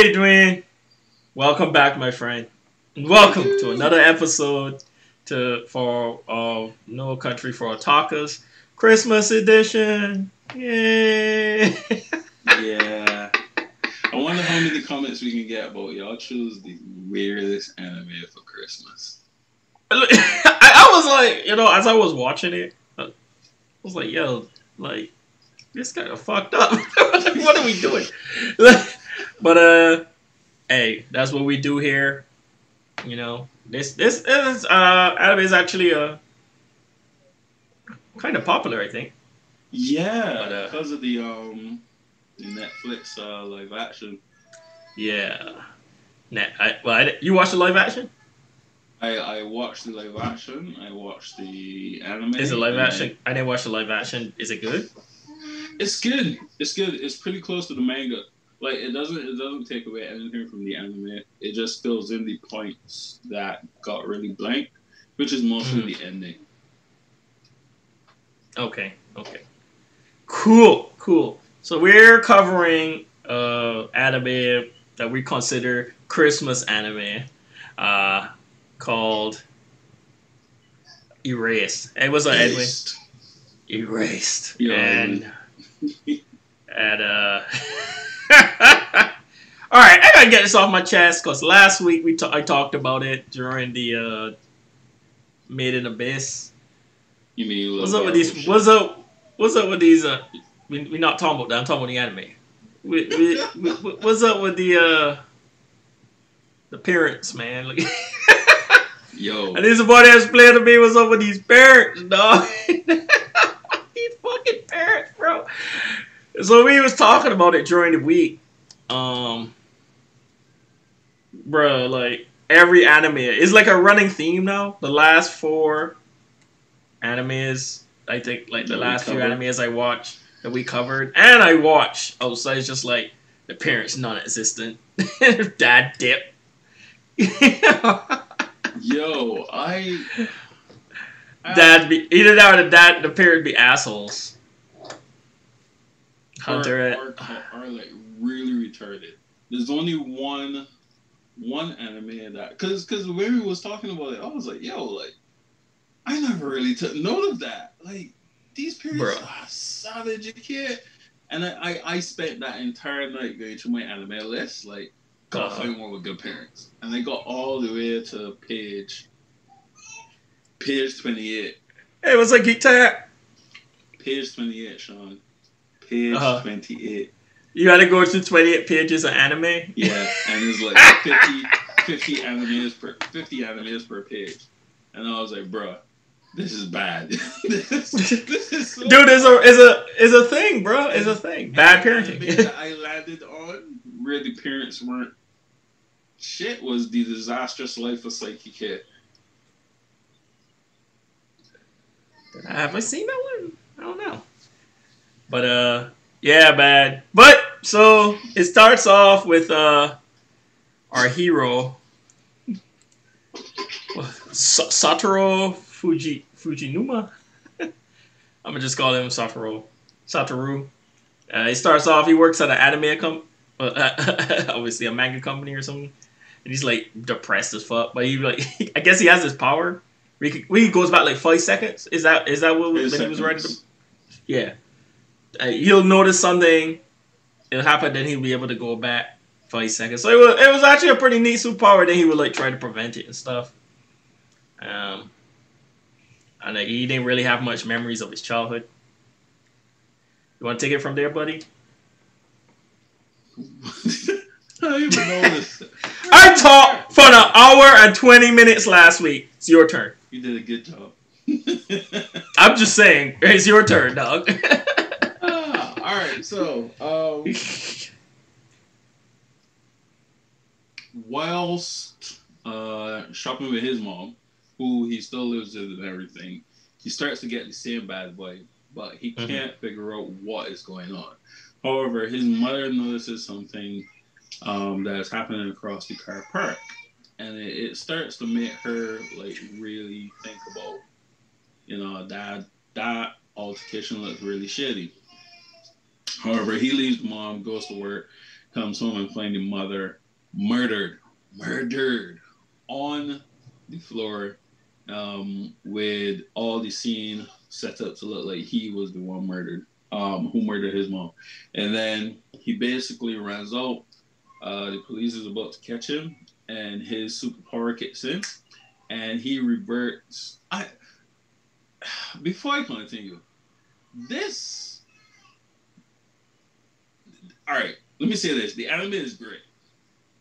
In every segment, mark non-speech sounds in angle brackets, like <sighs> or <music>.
Hey, Dwayne. Welcome back, my friend. And welcome to another episode to for uh, No Country for Otakus Christmas edition. Yay! <laughs> Yeah. I wonder how many comments we can get about y'all choose the weirdest anime for Christmas. <laughs> I, I was like, you know, as I was watching it, I was like, yo, like, this kind of fucked up. <laughs> what are we doing? But uh, hey, that's what we do here. You know, this this is uh anime is actually uh kind of popular, I think. Yeah, But, uh, because of the um Netflix uh, live action. Yeah. Nah, I, well, I, you watched the live action? I, I watched the live action. I watched the anime. Is it live action? I didn't watch the live action. Is it good? It's good. It's good. It's pretty close to the manga. Like it doesn't it doesn't take away anything from the anime. It just fills in the points that got really blank, which is mostly Mhm. the ending. Okay, okay. Cool, cool. So we're covering uh anime that we consider Christmas anime, uh, called Erased. It was a Edwin Based. Erased, Yeah. and <laughs> and uh. <laughs> <laughs> All right, I gotta get this off my chest because last week we I talked about it during the uh, Made in Abyss. You mean What's up with these? What's up? What's up with these? Uh, we we not talking about that. I'm talking about the anime. We, we, we, <laughs> what's up with the uh, the parents, man? Like, <laughs> Yo, and this is what has explained to me. What's up with these parents, dog? these fucking parents, bro. So we was talking about it during the week. Um, bro, like every anime is like a running theme now. The last four animes, I think, like the last few animes I watched that we covered, and I watch. Oh, so it's just like the parents non-existent, <laughs> dad dip. <laughs> yo, I. dad be either that or the dad, the parent be assholes. Hunter, are, are, are like really retarded. There's only one one anime that because because when we was talking about it, I was like, yo, like I never really took note of that. Like these parents Bruh. are savage, you can't. And I, I I spent that entire night going through my anime list, like gotta Uh-huh. find one with good parents, and I got all the way to page page twenty eight. Hey, what's up, Geek Tag? Page twenty eight, Sean. Page Uh-huh. twenty eight. You had to go through 28 pages of anime. Yeah, and it's like <laughs> 50, 50 animes per 50 animes per page, and I was like, bruh, this is bad. <laughs> this, this is so Dude, is a is a is a thing, bro. Is a thing. Bad parenting. I landed on where the parents weren't shit was the disastrous life of Psyche Kid. Have I seen that one? I don't know. But uh, yeah, bad. But so it starts off with uh, our hero, Satoru Fuji Fujinuma. <laughs> I'm gonna just call him Satoru. Satoru. Uh, he starts off. He works at an anime com, uh, <laughs> obviously a manga company or something. And he's like depressed as fuck. But he like, <laughs> I guess he has his power. We could, we goes back like five seconds. Is that is that what when he was writing? Yeah. Uh, he'll notice something. It'll happen. Then he'll be able to go back five seconds. So it was it was actually a pretty neat superpower. Then he would like try to prevent it and stuff. Um. And like, he didn't really have much memories of his childhood. You want to take it from there, buddy? <laughs> I even know this. <laughs> I talked for an hour and twenty minutes last week. It's your turn. You did a good job. <laughs> I'm just saying, it's your turn, dog. All right, so um, whilst uh, shopping with his mom, who he still lives with and everything, he starts to get the same bad vibe, but he Mhm. can't figure out what is going on. However, his mother notices something um, that is happening across the car park, and it, it starts to make her like really think about, you know, that that altercation looks really shitty. However, he leaves the mom, goes to work, comes home and finds the mother murdered, murdered on the floor, um, with all the scene set up to look like he was the one murdered, um, who murdered his mom, and then he basically runs out. Uh, the police is about to catch him, and his superpower kicks in, and he reverts. I <sighs> before I continue, this. All right, let me say this: the anime is great.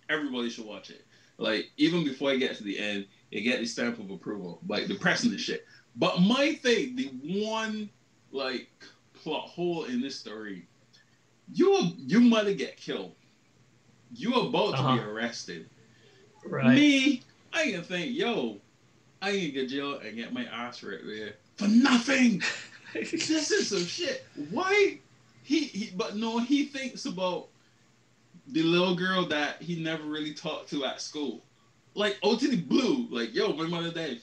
Everybody should watch it. Like even before I get to the end, it get the stamp of approval. Like the pressing the shit. But my thing, the one like plot hole in this story, you you mother get killed. You about uh-huh. to be uh-huh. arrested. Right. Me, I can think, yo, I can get jail and get my ass right there for nothing. <laughs> this is some shit. Why? He, he, but no, he thinks about the little girl that he never really talked to at school. Like, the blue, like, yo, my mother day.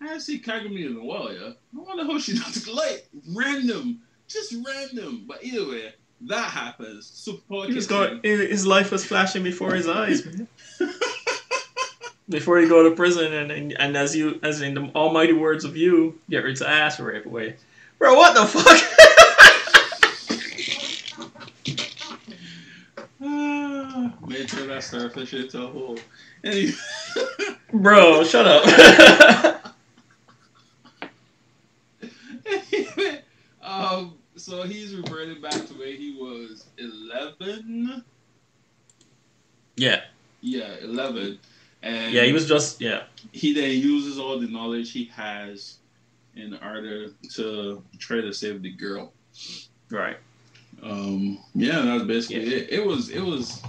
I haven't seen Kagami in a while, yeah. I wonder how she <laughs> does like random, just random. But either way, that happens. Super he was going, his life was flashing before his eyes, man. <laughs> before you go to prison, and, and and as you, as in the almighty words of you, get rid of ass rape away, bro. What the fuck? <laughs> sure that starfish into a hole. Anyway. <laughs> bro, shut up. um, so he's reverted back to where he was eleven. Yeah. Yeah, eleven. And yeah, he was just yeah. He then uses all the knowledge he has in order to try to save the girl. Right. Um. Yeah, that's basically yeah. it. It was. It was.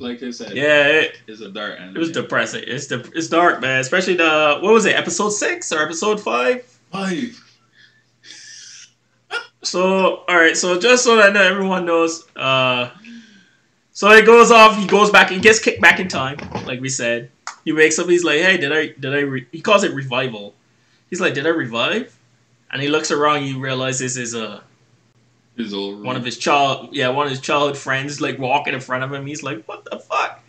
Like I said. Yeah. It, it's a dark It was depressing. It's the. It's dark, man. Especially the. What was it? Episode six or episode five? Five. so all right. So just so that everyone knows. Uh. So it goes off. He goes back. He gets kicked back in time, like we said. He wakes up. He's like, "Hey, did I? Did I?" Re-? He calls it revival. He's like, "Did I revive?" And he looks around. He realizes this is a his old one of his child, yeah, one of his childhood friends, like walking in front of him. He's like, "What the fuck?"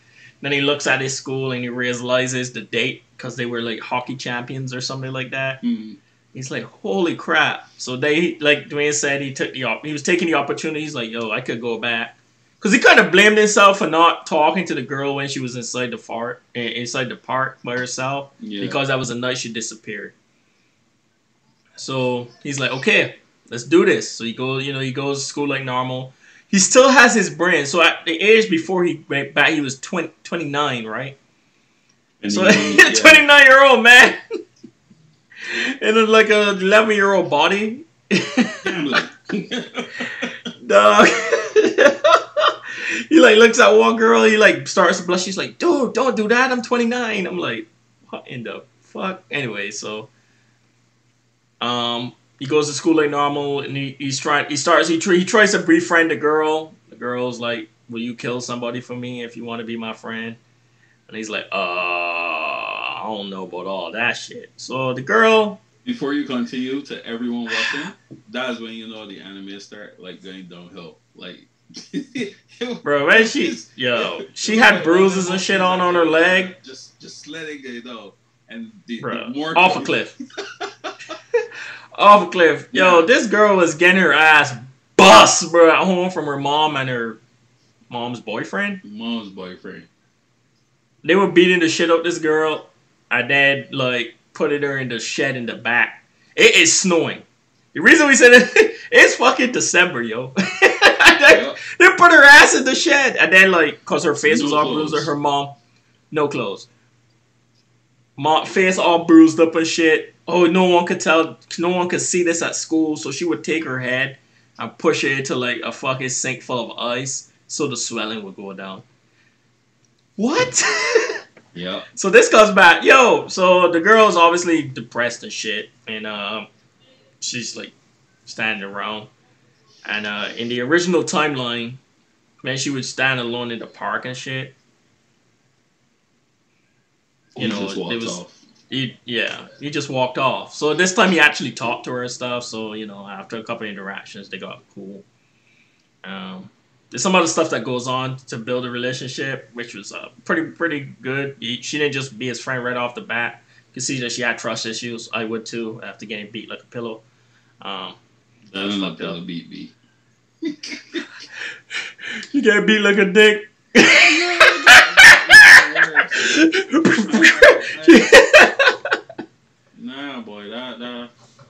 Then he looks at his school and he realizes the date because they were like hockey champions or something like that. Mm. He's like, "Holy crap!" So they, like Dwayne said, he took the op- he was taking the opportunity. He's like, "Yo, I could go back." Because he kind of blamed himself for not talking to the girl when she was inside the fart, inside the park by herself. Yeah. Because that was the night she disappeared. So he's like, okay, let's do this. So he goes, you know, he goes to school like normal. He still has his brain. So at the age before he went back, he was 20, 29, right? And so he, <laughs> yeah. 29 year old man <laughs> in like a 11 year old body. <laughs> Dog he like looks at one girl. He like starts to blush. She's like, "Dude, don't do that. I'm 29." I'm like, "What in the fuck?" Anyway, so um, he goes to school like normal, and he, he's trying. He starts. He, he tries to befriend the girl. The girl's like, "Will you kill somebody for me if you want to be my friend?" And he's like, "Uh, I don't know about all that shit." So the girl. Before you continue to everyone watching, that's when you know the anime start like going downhill. Like <laughs> Bro, man, she yo, she had bruises and shit on on her leg. Just, just letting it go, and the, bro, the more off a cliff, <laughs> off a cliff. Yo, yeah. this girl was getting her ass bust, bro, at home from her mom and her mom's boyfriend. Mom's boyfriend. They were beating the shit up this girl. I dad like put her in the shed in the back. It is snowing. The reason we said it, <laughs> it's fucking December, yo. <laughs> they, they put her ass in the shed, and then like, cause her face no was all clothes. bruised, her mom, no clothes, mom face all bruised up and shit. Oh, no one could tell, no one could see this at school, so she would take her head and push it into like a fucking sink full of ice, so the swelling would go down. What? <laughs> yeah. So this comes back, yo. So the girl's obviously depressed and shit, and um, she's like standing around. And uh, in the original timeline, man, she would stand alone in the park and shit. You he know, it was. Off. He, yeah, he just walked off. So this time he actually talked to her and stuff. So you know, after a couple interactions, they got cool. Um, there's some other stuff that goes on to build a relationship, which was uh, pretty pretty good. She didn't just be his friend right off the bat. You can see that she had trust issues. I would too after getting beat like a pillow. Um, That is not gonna beat me. <laughs> you get beat like a dick. <laughs> <laughs> Nah, boy, that that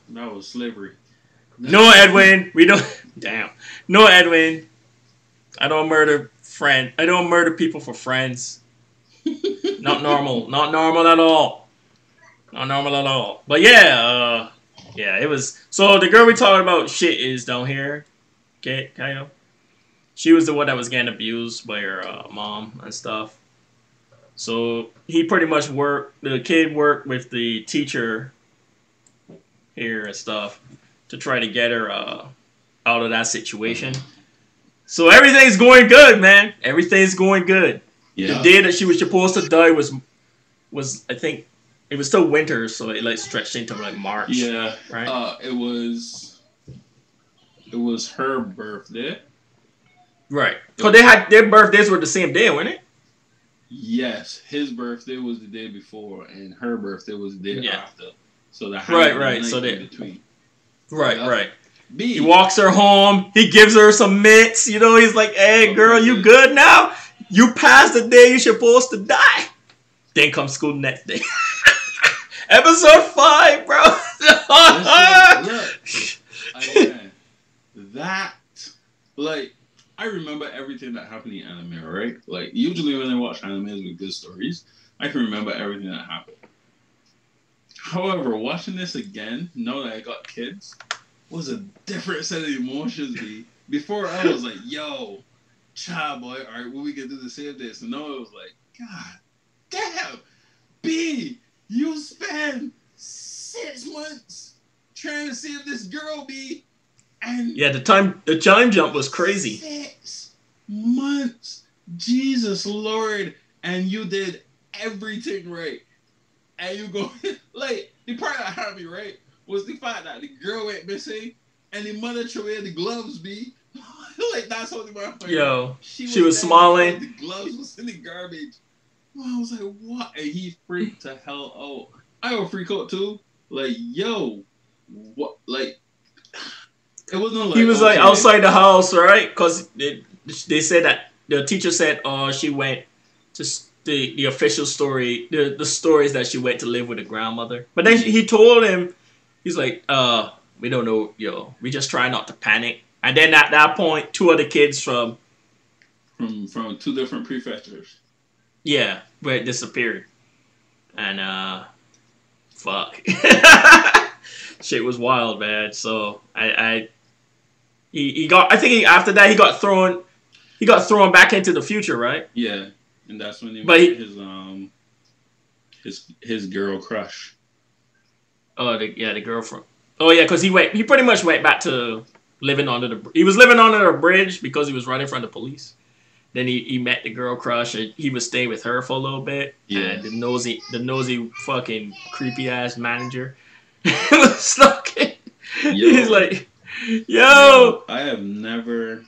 that was slippery. no, Edwin, we don't. <laughs> Damn, no, Edwin. I don't murder friend. I don't murder people for friends. <laughs> Not normal. Not normal at all. Not normal at all. But yeah, uh, yeah, it was. So the girl we talking about shit is down here. Okay, Kayo. She was the one that was getting abused by her uh, mom and stuff. So he pretty much worked. The kid worked with the teacher here and stuff to try to get her uh, out of that situation. So everything's going good, man. Everything's going good. Yeah. The day that she was supposed to die was was I think it was still winter, so it like stretched into like March. Yeah. Right. Uh, it was. It was her birthday. right. So they had their birthdays were the same day, weren't it? Yes, his birthday was the day before, and her birthday was the day Yeah. after. So that Right, right, so they- in between. Right, Yeah. right. B. He walks her home. He gives her some mints. You know, he's like, "Hey, girl, you good now? You passed the day you're supposed to die." Then comes school the next day. <laughs> Episode five, bro. Listen, <laughs> look, again, that like I remember everything that happened in anime, right? Like usually when I watch animes with good stories, I can remember everything that happened. However, watching this again, now that I got kids, was a different set of emotions. B. Before I was like, "Yo, child boy, all right, what we can do to save this?" And now it was like, "God damn, B, you spent six months trying to save this girl, B, and yeah, the time the time jump was crazy. Six months, Jesus Lord, and you did everything right, and you go <laughs> like the part that had me right was the fact that the girl went missing and the mother threw away the gloves, be. <laughs> like that's what the part. Yo, she, she was smiling. The gloves was in the garbage. I was like, what? And he freaked the hell out. I would freak out too. Like, yo, what? Like, it wasn't like he was like outside the house, right? Because they, they said that the teacher said, "Oh, she went to the the official story. The the stories that she went to live with a grandmother." But then he told him, he's like, "Uh, we don't know, yo. We just try not to panic." And then at that point, two other kids from from from two different prefectures. yeah, where it disappeared, and uh, fuck, <laughs> shit was wild, man. So I, I he, he got. I think he, after that he got thrown. He got thrown back into the future, right? Yeah, and that's when he But met he- his um his his girl crush. Oh, the, yeah, the girlfriend. Oh yeah, because he went. He pretty much went back to living under the. He was living under a bridge because he was running from the police. Then he, he met the girl crush and he was staying with her for a little bit. Yeah. And the nosy the nosy fucking creepy ass manager <laughs> was snuck in. Yo. He's like, yo, I have never.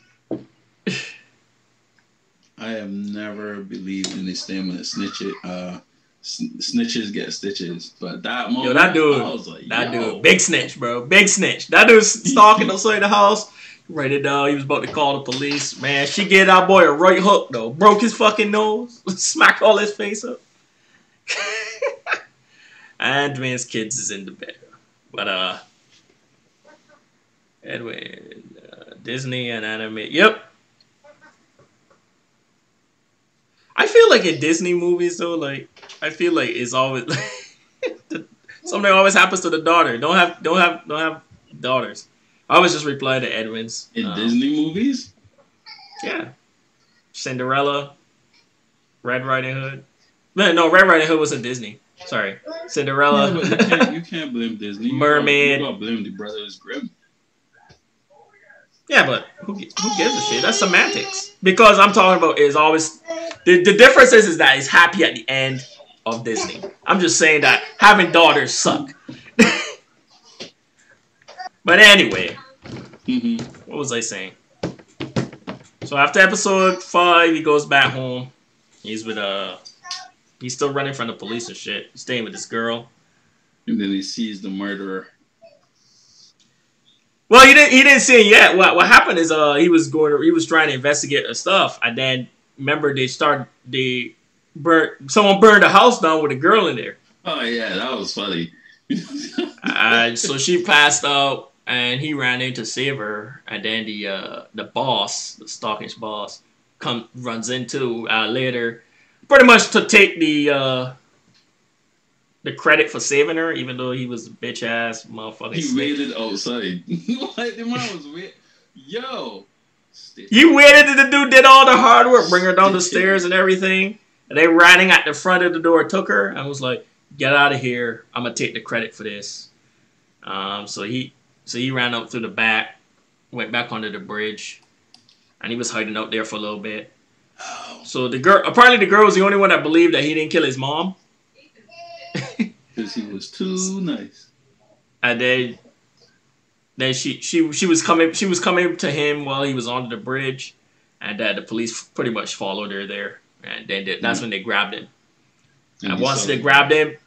I have never believed in this statement. Snitch it, uh, snitches get stitches. But that moment, yo, that dude- I was like, that yo. dude, big snitch, bro, big snitch. That dude's stalking outside <laughs> the house. Right it down. He was about to call the police. Man, she gave that boy a right hook though. Broke his fucking nose. <laughs> Smacked all his face up. <laughs> and man's kids is in the bed. But uh, Edwin, uh, Disney and anime. Yep. I feel like in Disney movies though, like I feel like it's always <laughs> something always happens to the daughter. Don't have don't have don't have daughters. I always just reply to Edwin's. in um, Disney movies. Yeah. Cinderella, Red Riding Hood. No, no, Red Riding Hood wasn't Disney. Sorry, Cinderella. Yeah, you can't, you can't blame <laughs> Disney. Mermaid. You gotta blame the Brothers Grimm. Yeah, but who, who gives a shit? That's semantics. Because I'm talking about is always the, the difference is, is that he's happy at the end of Disney. I'm just saying that having daughters suck. <laughs> but anyway, hmm what was I saying? So after episode five, he goes back home. He's with uh, he's still running from the police and shit. He's staying with this girl. And then he sees the murderer. Well, he didn't. He didn't see it yet. What What happened is, uh, he was going. He was trying to investigate the stuff, and then remember they started. They burnt. Someone burned the house down with a girl in there. Oh yeah, that was funny. Uh, so she passed out, and he ran in to save her. And then the uh, the boss, the stalkish boss, come runs into uh, later, pretty much to take the uh, the credit for saving her, even though he was a bitch ass motherfucker. he waited outside. <laughs> like the man was wait. Yo. You waited the dude did all the hard work, bring her down the stairs and everything. And they riding at the front of the door, took her, and was like, "Get out of here! I'm gonna take the credit for this." Um, so he, so he ran up through the back, went back under the bridge, and he was hiding out there for a little bit. Oh. So the girl, apparently, the girl was the only one that believed that he didn't kill his mom. Because he was too nice. and then then she she she was coming she was coming to him while he was on the bridge, and uh, the police pretty much followed her there, and then they, that's when they grabbed him. And, he once they grabbed him,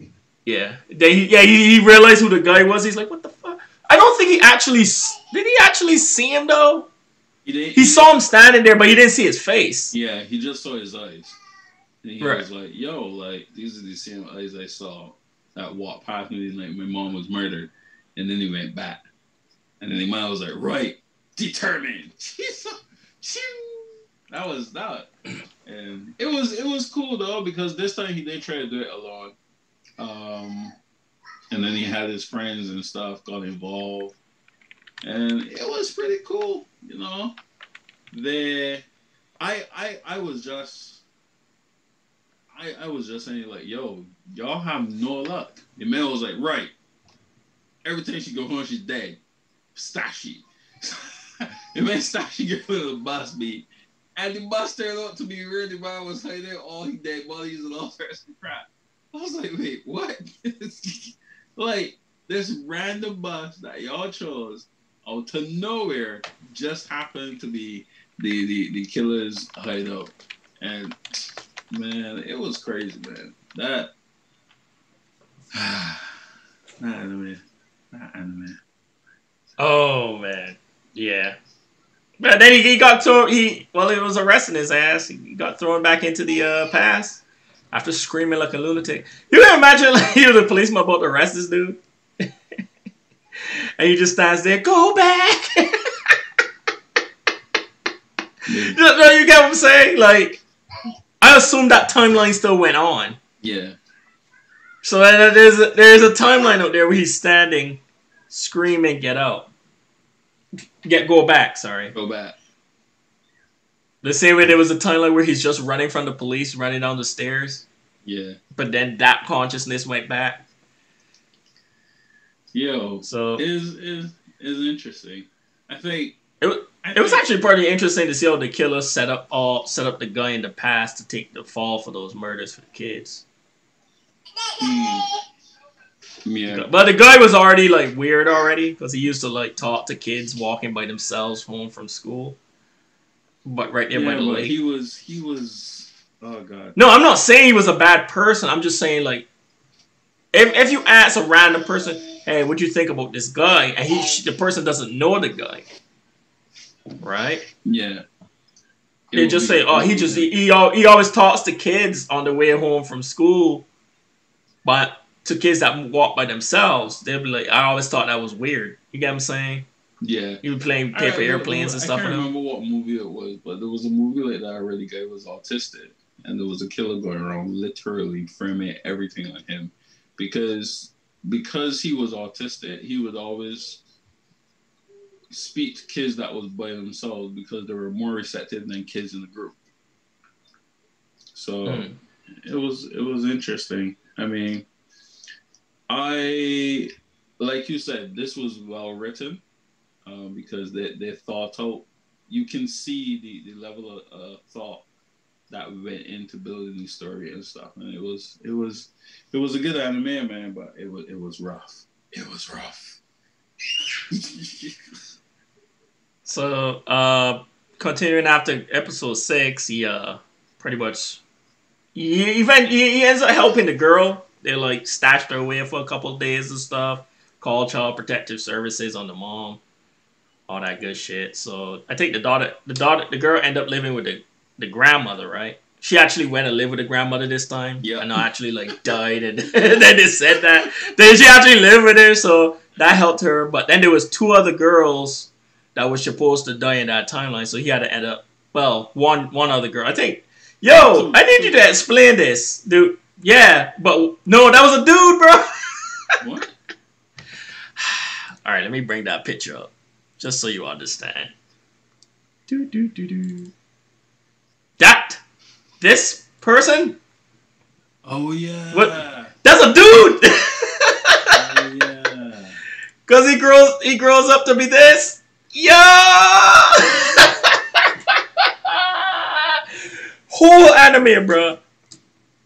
<laughs> yeah, then he, yeah he, he realized who the guy was. He's like, what the fuck? I don't think he actually s- did. He actually see him though. He, didn't, He saw him standing there, but he didn't see his face. Yeah, he just saw his eyes. And he Right. was like, yo, like, these are the same eyes I saw that walked past me like my mom was murdered. And then he went back. And then the man was like, right, determined. <laughs> that was that. And it was it was cool though, because this time he did try to do it alone. Um and then he had his friends and stuff got involved. And it was pretty cool, you know. The I I I was just I I was just saying like, yo, y'all have no luck. The man was like, right. Every time she go home, she's dead. Stashy. <laughs> the man Stashy get rid of the bus beat. And the bus turned out to be real. The man was hiding all he dead bodies and all sorts of crap. I was like, wait, what? <laughs> like, this random bus that y'all chose out to nowhere just happened to be the the, the killer's hideout. And man, it was crazy, man. That <sighs> that anime. That anime. Oh man, yeah. But then he, he got thrown. He while he was arresting his ass, he got thrown back into the uh, past after screaming like a lunatic. You can imagine <laughs> like he was a policeman about to arrest this dude, <laughs> and he just stands there, go back. <laughs> Yeah. no, no, you get what I'm saying? Like, I assume that timeline still went on. yeah. So then there's a, there's a timeline out there where he's standing, screaming, "Get out! Get go back!" Sorry. Go back. The same way there was a timeline where he's just running from the police, running down the stairs, Yeah. but then that consciousness went back. Yo. So Is is is interesting. I think It wa- it was actually pretty interesting to see how the killer set up all set up the guy in the past to take the fall for those murders for the kids. Hmm. Yeah. But the guy was already like weird already because he used to like talk to kids walking by themselves home from school. But right there by Yeah, the lake. he was he was oh god. No, I'm not saying he was a bad person. I'm just saying like, if if you ask a random person, hey, what do you think about this guy, and he the person doesn't know the guy, right? Yeah. They just say, oh, he just he, he he always talks to kids on the way home from school, but to kids that walk by themselves, they'll be like, I always thought that was weird. You get what I'm saying? Yeah. You be playing paper I- airplanes and stuff. I can't remember what movie it was, but there was a movie like that where the guy was autistic, and there was a killer going around literally framing everything on him, because because he was autistic, he would always speak to kids that was by themselves because they were more receptive than kids in the group. So Mm. it was it was interesting. I mean, I like you said, this was well written um, because they they thought out. You can see the, the level of uh, thought that went into building the story and stuff, and it was it was it was a good anime, man. But it was it was rough. It was rough. <laughs> So, uh, continuing after episode six, he uh pretty much he even he, he ends up helping the girl. They like stashed her away for a couple of days and stuff. Called child protective services on the mom, all that good shit. So I think the daughter, the daughter, the girl end up living with the the grandmother, right? She actually went and lived with the grandmother this time. Yeah. And actually like died <laughs> and then they said that. Then she actually lived with her, so that helped her. But then there was two other girls that was supposed to die in that timeline, so he had to end up well, one one other girl. I think Yo, I need you to explain this, dude. Yeah, but no, that was a dude, bro. <laughs> What? All right, let me bring that picture up, just so you understand. Do do do do. That, this person, Oh yeah. What? that's a dude. <laughs> Oh yeah. <laughs> Cause he grows, he grows up to be this. Yo. Whole anime, bro.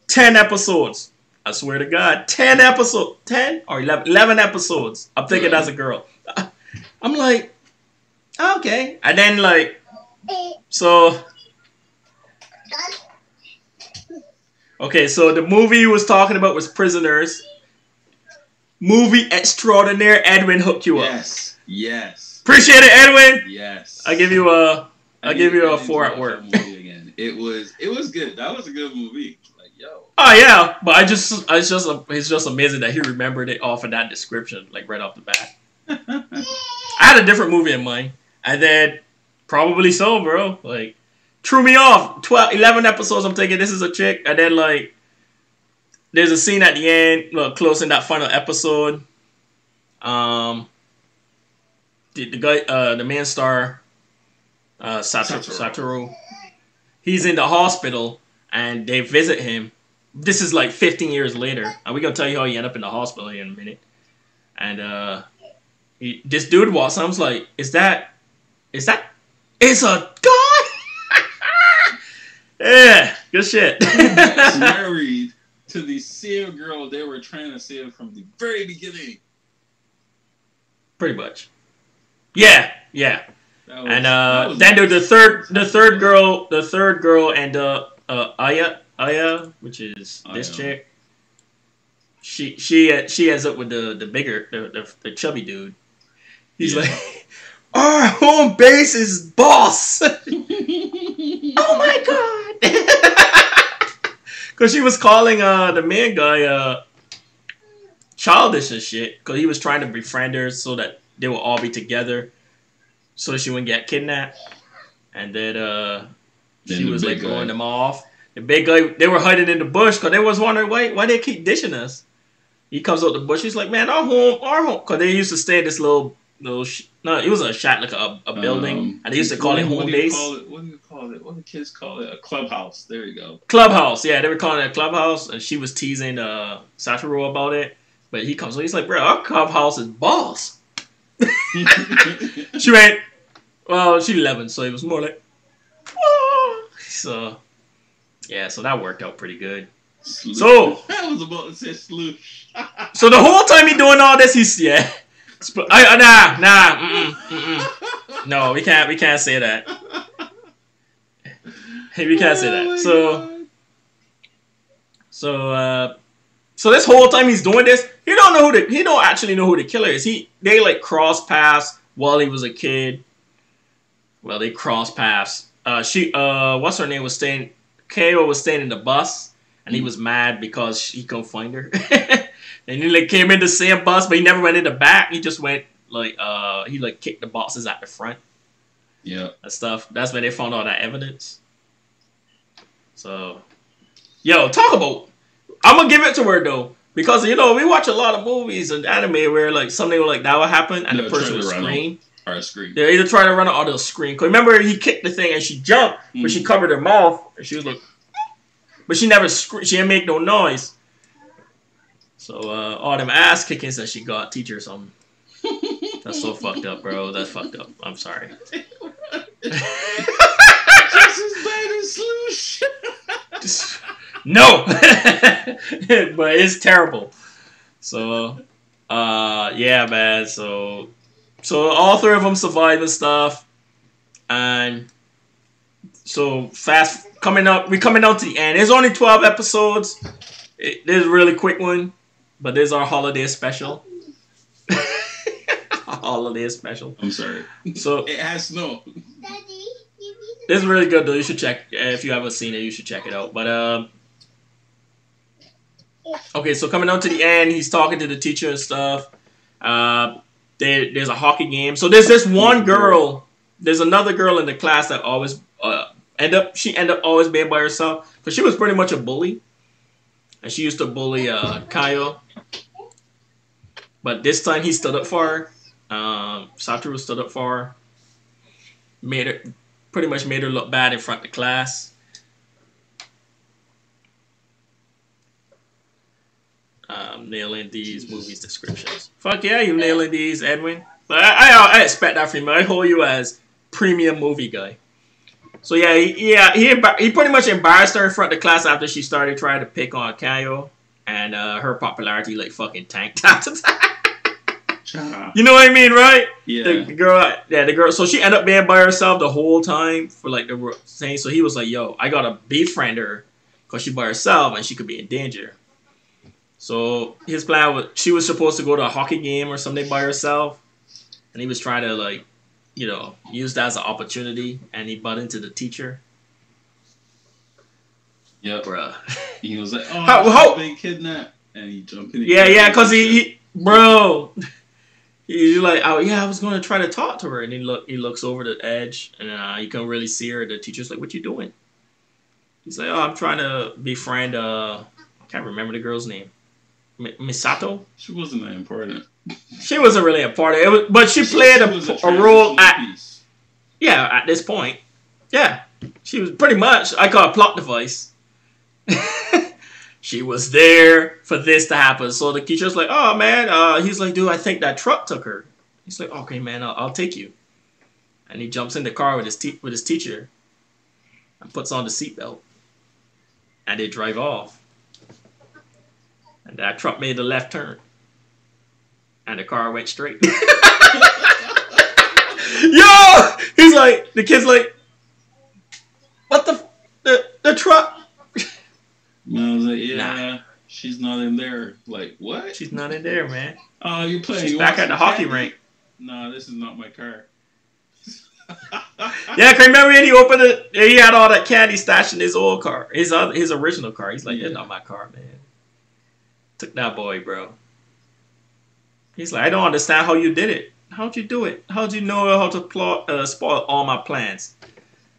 Ten episodes. I swear to God, ten episodes, ten or 11, 11 episodes. I'm thinking that's a girl. <laughs> I'm like, okay, and then like, so. Okay, so the movie you was talking about was Prisoners. Movie extraordinaire Edwin hooked you up. Yes. Yes. Appreciate it, Edwin. Yes. I give you a. I I'll give you a four at work. movie again. It was it was good. That was a good movie. Like yo. Oh yeah, but I just, it's just, it's just amazing that he remembered it off of that description, like right off the bat. <laughs> I had a different movie in mind, and then probably so, bro. Like, threw me off. 12, 11 episodes. I'm thinking this is a chick, and then like, there's a scene at the end, close in that final episode. Um, the, the guy, uh, the main star, uh, Satoru, Satoru. Satoru, he's in the hospital, and they visit him. This is like 15 years later, and we're gonna tell you how he ended up in the hospital in a minute. And uh, he, this dude walks. I was like, "Is that? Is that? It's a guy." <laughs> yeah, good shit. <laughs> Married to the same girl they were trying to save from the very beginning. Pretty much. Yeah, yeah. Was, And uh, then the, the third, the third girl, the third girl, and uh, uh, Aya, Aya, which is this chick. She she uh, she ends up with the the bigger the the, the chubby dude. He's Yeah. like, <laughs> our home base is boss. <laughs> <laughs> oh my god! Because she was calling uh the man guy uh childish and shit. Because he was trying to befriend her so that they will all be together, so she wouldn't get kidnapped. And then uh Then she the was like big blowing them off. The big guy, they were hiding in the bush because they was wondering why why they keep dishing us. He comes out the bush. He's like, man, our home, our home, because they used to stay in this little little sh- no, it was a shack like a, a building, Um, and they used to call it home base. it? What do you call it? What do the kids call it? A clubhouse. There you go. Clubhouse, yeah, they were calling it a clubhouse, and she was teasing uh Satoru about it. But he comes, he's like, bro, our clubhouse is boss. <laughs> She went, well, she's eleven, so it was more like, "Oh." so yeah, so that worked out pretty good. Sloosh. So- <laughs> I was about to say sloosh. <laughs> So the whole time he doing all this, he's yeah. I, nah, nah, mm-mm, mm-mm. no, we can't, we can't say that. Hey, we can't say Oh that. So. God. So uh so this whole time he's doing this, he don't know who the he don't actually know who the killer is. He they like cross paths while he was a kid. Well, they cross paths. Uh she uh what's her name was staying Ko was staying in the bus and he was mad because he couldn't find her. <laughs> and he like came in the same bus, but he never went in the back. He just went like uh he like kicked the boxes at the front yeah. and stuff. That's when they found all that evidence. So, yo, talk about. I'm gonna give it to her though, because you know we watch a lot of movies and anime where like something like that will happen and They'll the person will scream. Our screen. They either try to run or they'll scream. Cause remember he kicked the thing and she jumped, but she Mhm. covered her mouth and she was like, but she never scre- She didn't make no noise. So uh, all them ass kickings that she got, teach her something. <laughs> That's so fucked up, bro. That's fucked up. I'm sorry. <laughs> Just as bad as sloosh. <laughs> Just- no, <laughs> but it's terrible. So, uh, yeah, man. So, so all three of them survive and stuff, and so fast coming up. We're coming out to the end. There's only twelve episodes. It, there's a really quick one, but there's our holiday special. <laughs> holiday special. I'm sorry. So It has snow. Daddy, you this is really good though. You should check if you haven't seen it. You should check it out. But um, okay. So coming down to the end, he's talking to the teacher and stuff. Uh, there, there's a hockey game. So there's this one girl. There's another girl in the class that always uh, end up. She end up always being by herself because she was pretty much a bully, and she used to bully uh, Kayo. But this time he stood up for her. Um, Satoru stood up for her. Made her pretty much made her look bad in front of the class. Um, nailing these movies descriptions. Fuck yeah, you nailing these, Edwin. But I, I, I expect that from you. I hold you as premium movie guy. So yeah, he, yeah, he he pretty much embarrassed her in front of the class after she started trying to pick on Kayo, and uh, her popularity like fucking tanked <laughs> after that. You know what I mean, right? Yeah. The, the girl, yeah, the girl. So she ended up being by herself the whole time for like the ro- thing. So he was like, "Yo, I gotta befriend her because she by herself and she could be in danger." So his plan was she was supposed to go to a hockey game or something by herself, and he was trying to like, you know, use that as an opportunity, and he butt into the teacher, Yep. bruh. <laughs> He was like, "Oh, How- how, been kidnapped," and he jumped in. Yeah, yeah, cause he, he bro, <laughs> he's like, oh yeah, I was gonna try to talk to her, and he look, he looks over the edge, and uh, you can really see her. The teacher's like, what you doing? He's like, oh, I'm trying to befriend. Uh, I can't remember the girl's name. M- Misato. She wasn't that important. She wasn't really a part of it, was, but she She- played she a, was a role at piece. yeah at this point. Yeah, she was pretty much. I call it plot device. <laughs> she was there for this to happen. So the teacher's like, "Oh man," uh, he's like, "Dude, I think that truck took her." He's like, "Okay, man, I'll, I'll take you." And he jumps in the car with his te- with his teacher, and puts on the seatbelt, and they drive off. And that truck made the left turn, and the car went straight. <laughs> Yo, he's like, the kid's like, what the, f- the, the truck? And I was like, "Yeah, Nah. she's not in there." Like, what? She's not in there, man. Oh, you playing? She's you back at the some hockey candy? rink. Nah, this is not my car. <laughs> Yeah, cause remember when he opened it, he had all that candy stashed in his old car, his other, his original car. He's like, Yeah. that's not my car, man. Took that boy, bro. He's like, I don't understand how you did it. How'd you do it? How'd you know how to plot, uh, spoil all my plans?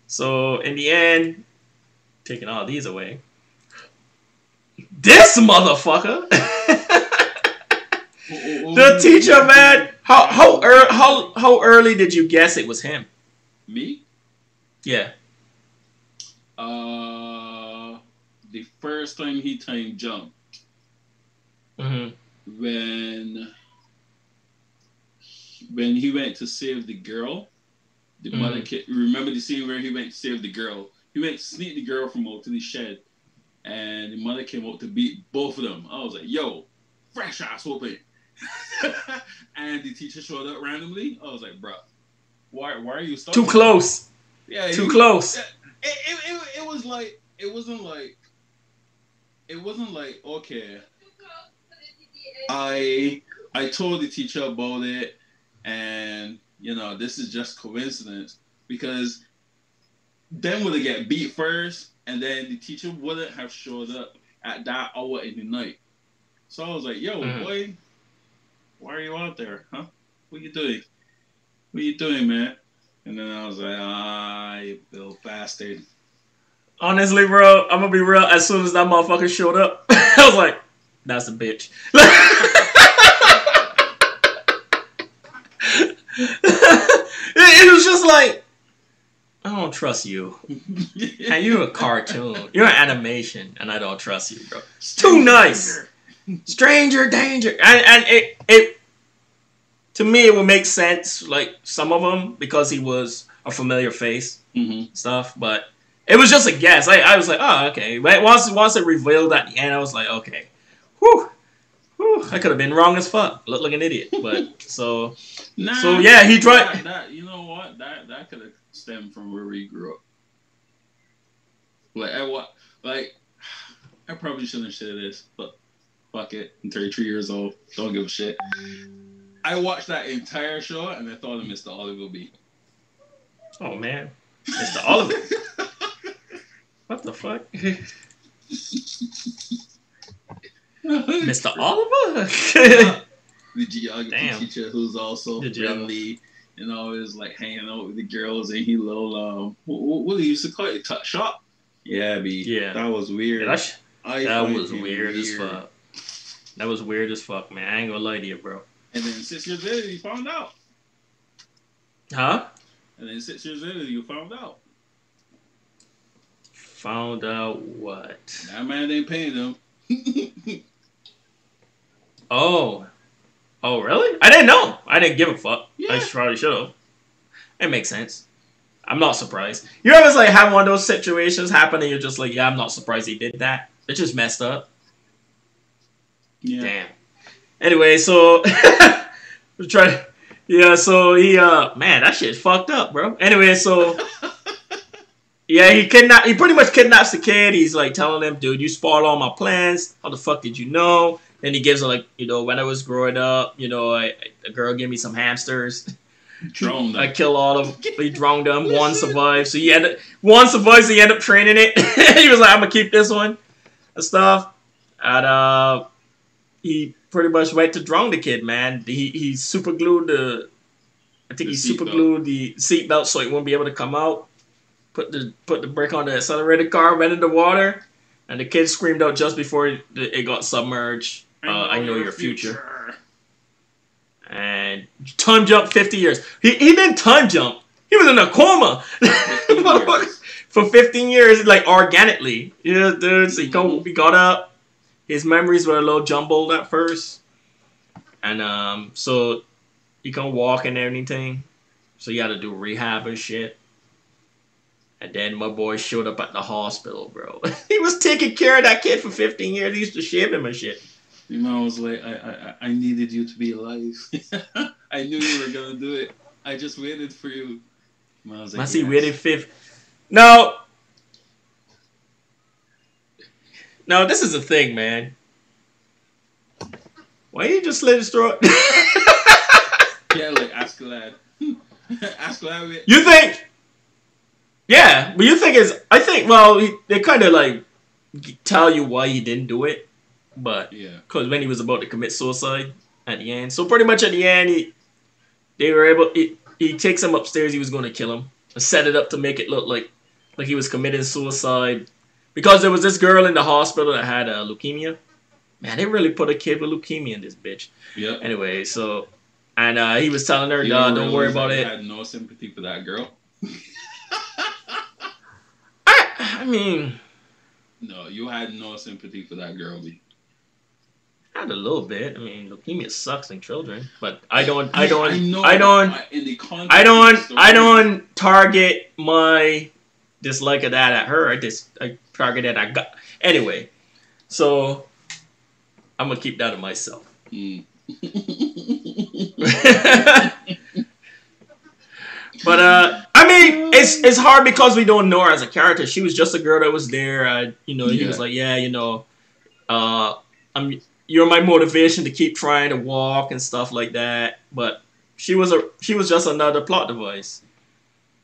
So in the end, taking all these away. This motherfucker. <laughs> the teacher, man. How how ear how how early did you guess it was him? Me? Yeah. Uh, the first time he time jumped hmm when when he went to save the girl. The Mhm. mother kid. Remember the scene where he went to save the girl? He went to sneak the girl from out to the shed, and the mother came out to beat both of them. I was like, "Yo, fresh ass whooping!" <laughs> and the teacher showed up randomly. I was like, "Bro, why? Why are you stopping?" Too close. Yeah, Too he- close. it, it, it, it was like it wasn't like it wasn't like okay i i told the teacher about it and you know this is just coincidence because then would have get beat first and then the teacher wouldn't have showed up at that hour in the night so i was like yo Mhm. boy why are you out there huh what you doing what you doing man and then i was like ah you bill bastard Honestly, bro, I'm gonna be real. As soon as that motherfucker showed up, <laughs> I was like, "That's a bitch." <laughs> it, was just like, I don't trust you. And you're a cartoon. You're an animation, and I don't trust you, bro. It's Too nice. Stranger danger, and and it it to me it would make sense, like some of them, because he was a familiar face hmm stuff, but it was just a guess. I, I was like, oh, okay. But once once it revealed at the end, I was like, okay, whew, whew. I could have been wrong as fuck. Look like an idiot. But <laughs> so Nah, So, yeah, he tried- That, that- you know what? That that could have stemmed from where he grew up. Like I what like <sighs> I probably shouldn't have said this, but fuck it. I'm 33 years old. Don't give a shit. I watched that entire show and I thought of Mr. Oliver B. Oh man, Mr. Oliver. <laughs> what the fuck, <laughs> Mr. Oliver? <laughs> the geography Damn. teacher who's also The friendly and always like hanging out with the girls and he little um what, what do you used to call it touch shop yeah B Yeah. that was weird Yeah, that, sh- I that was him weird as fuck. That was weird as fuck, man. I ain't gonna lie to you, bro. and then six years later you found out Huh? and then six years later you found out Found out what? that man ain't paying them <laughs> Oh. Oh, really? I didn't know. I didn't give a fuck. I Yeah. sh- probably should have. It makes sense. I'm not surprised. You ever like have one of those situations happen and you're just like, yeah, I'm not surprised he did that. It just messed up. yeah Damn. Anyway, so <laughs> we're trying. Yeah, so he uh man, that shit's fucked up, bro. Anyway, so <laughs> yeah, he kidnap. He pretty much kidnaps the kid. He's like telling him, dude, you spoiled all my plans. How the fuck did you know? And he gives her like, you know, when I was growing up, you know, I, a girl gave me some hamsters. drone <laughs> I them. kill all of them. He drowned them. <laughs> One survived. So he ended. One survives. He ended up training it. <laughs> he was like, I'm gonna keep this one and stuff. And uh, he pretty much went to drown the kid. Man, he he super glued the. I think The he seat super belt. glued the seatbelt so he wouldn't be able to come out. Put the put the brake on the accelerated car, went in the water, and the kid screamed out just before it, it got submerged. Uh, I know your future. And time jump 50 years. He, he didn't time jump. He was in a coma. <laughs> 15 years. For 15 years, like organically. Yeah, dude. So he, come, he got up. His memories were a little jumbled at first. And um, so he can't walk and everything. So he had to do rehab and shit. And then my boy showed up at the hospital, bro. <laughs> he was taking care of that kid for 15 years. He used to shave him and shit. You know, I was like, I, I, I needed you to be alive. <laughs> I knew you were gonna do it. I just waited for you. And I was like, Must he yes. waited fifth? No. No, this is the thing, man. Why you just let it throw? <laughs> Yeah, like Askeladd. <laughs> Askeladd. with- you think? Yeah, but you think is? I think. Well, he, they kind of like tell you why he didn't do it, but Yeah. because when he was about to commit suicide at the end. So pretty much at the end, he they were able. He, he takes him upstairs. He was going to kill him. And set it up to make it look like like he was committing suicide because there was this girl in the hospital that had uh, leukemia. Man, they really put a kid with leukemia in this bitch. Yeah. Anyway, so and uh, he was telling her, "Nah, don't worry about it." I had no sympathy for that girl. <laughs> I, I mean, No, you had no sympathy for that girl. B. I had a little bit. I mean, leukemia sucks in children, but I don't. I don't. I, know, don't. the context I don't. I don't target my dislike of that at her. I just I target it. I got anyway. So I'm gonna keep that to myself. Mm. <laughs> but uh, I mean, it's it's hard because we don't know her as a character. She was just a girl that was there. I, you know, he was like, yeah, you know, uh, I'm you're my motivation to keep trying to walk and stuff like that. But she was a she was just another plot device.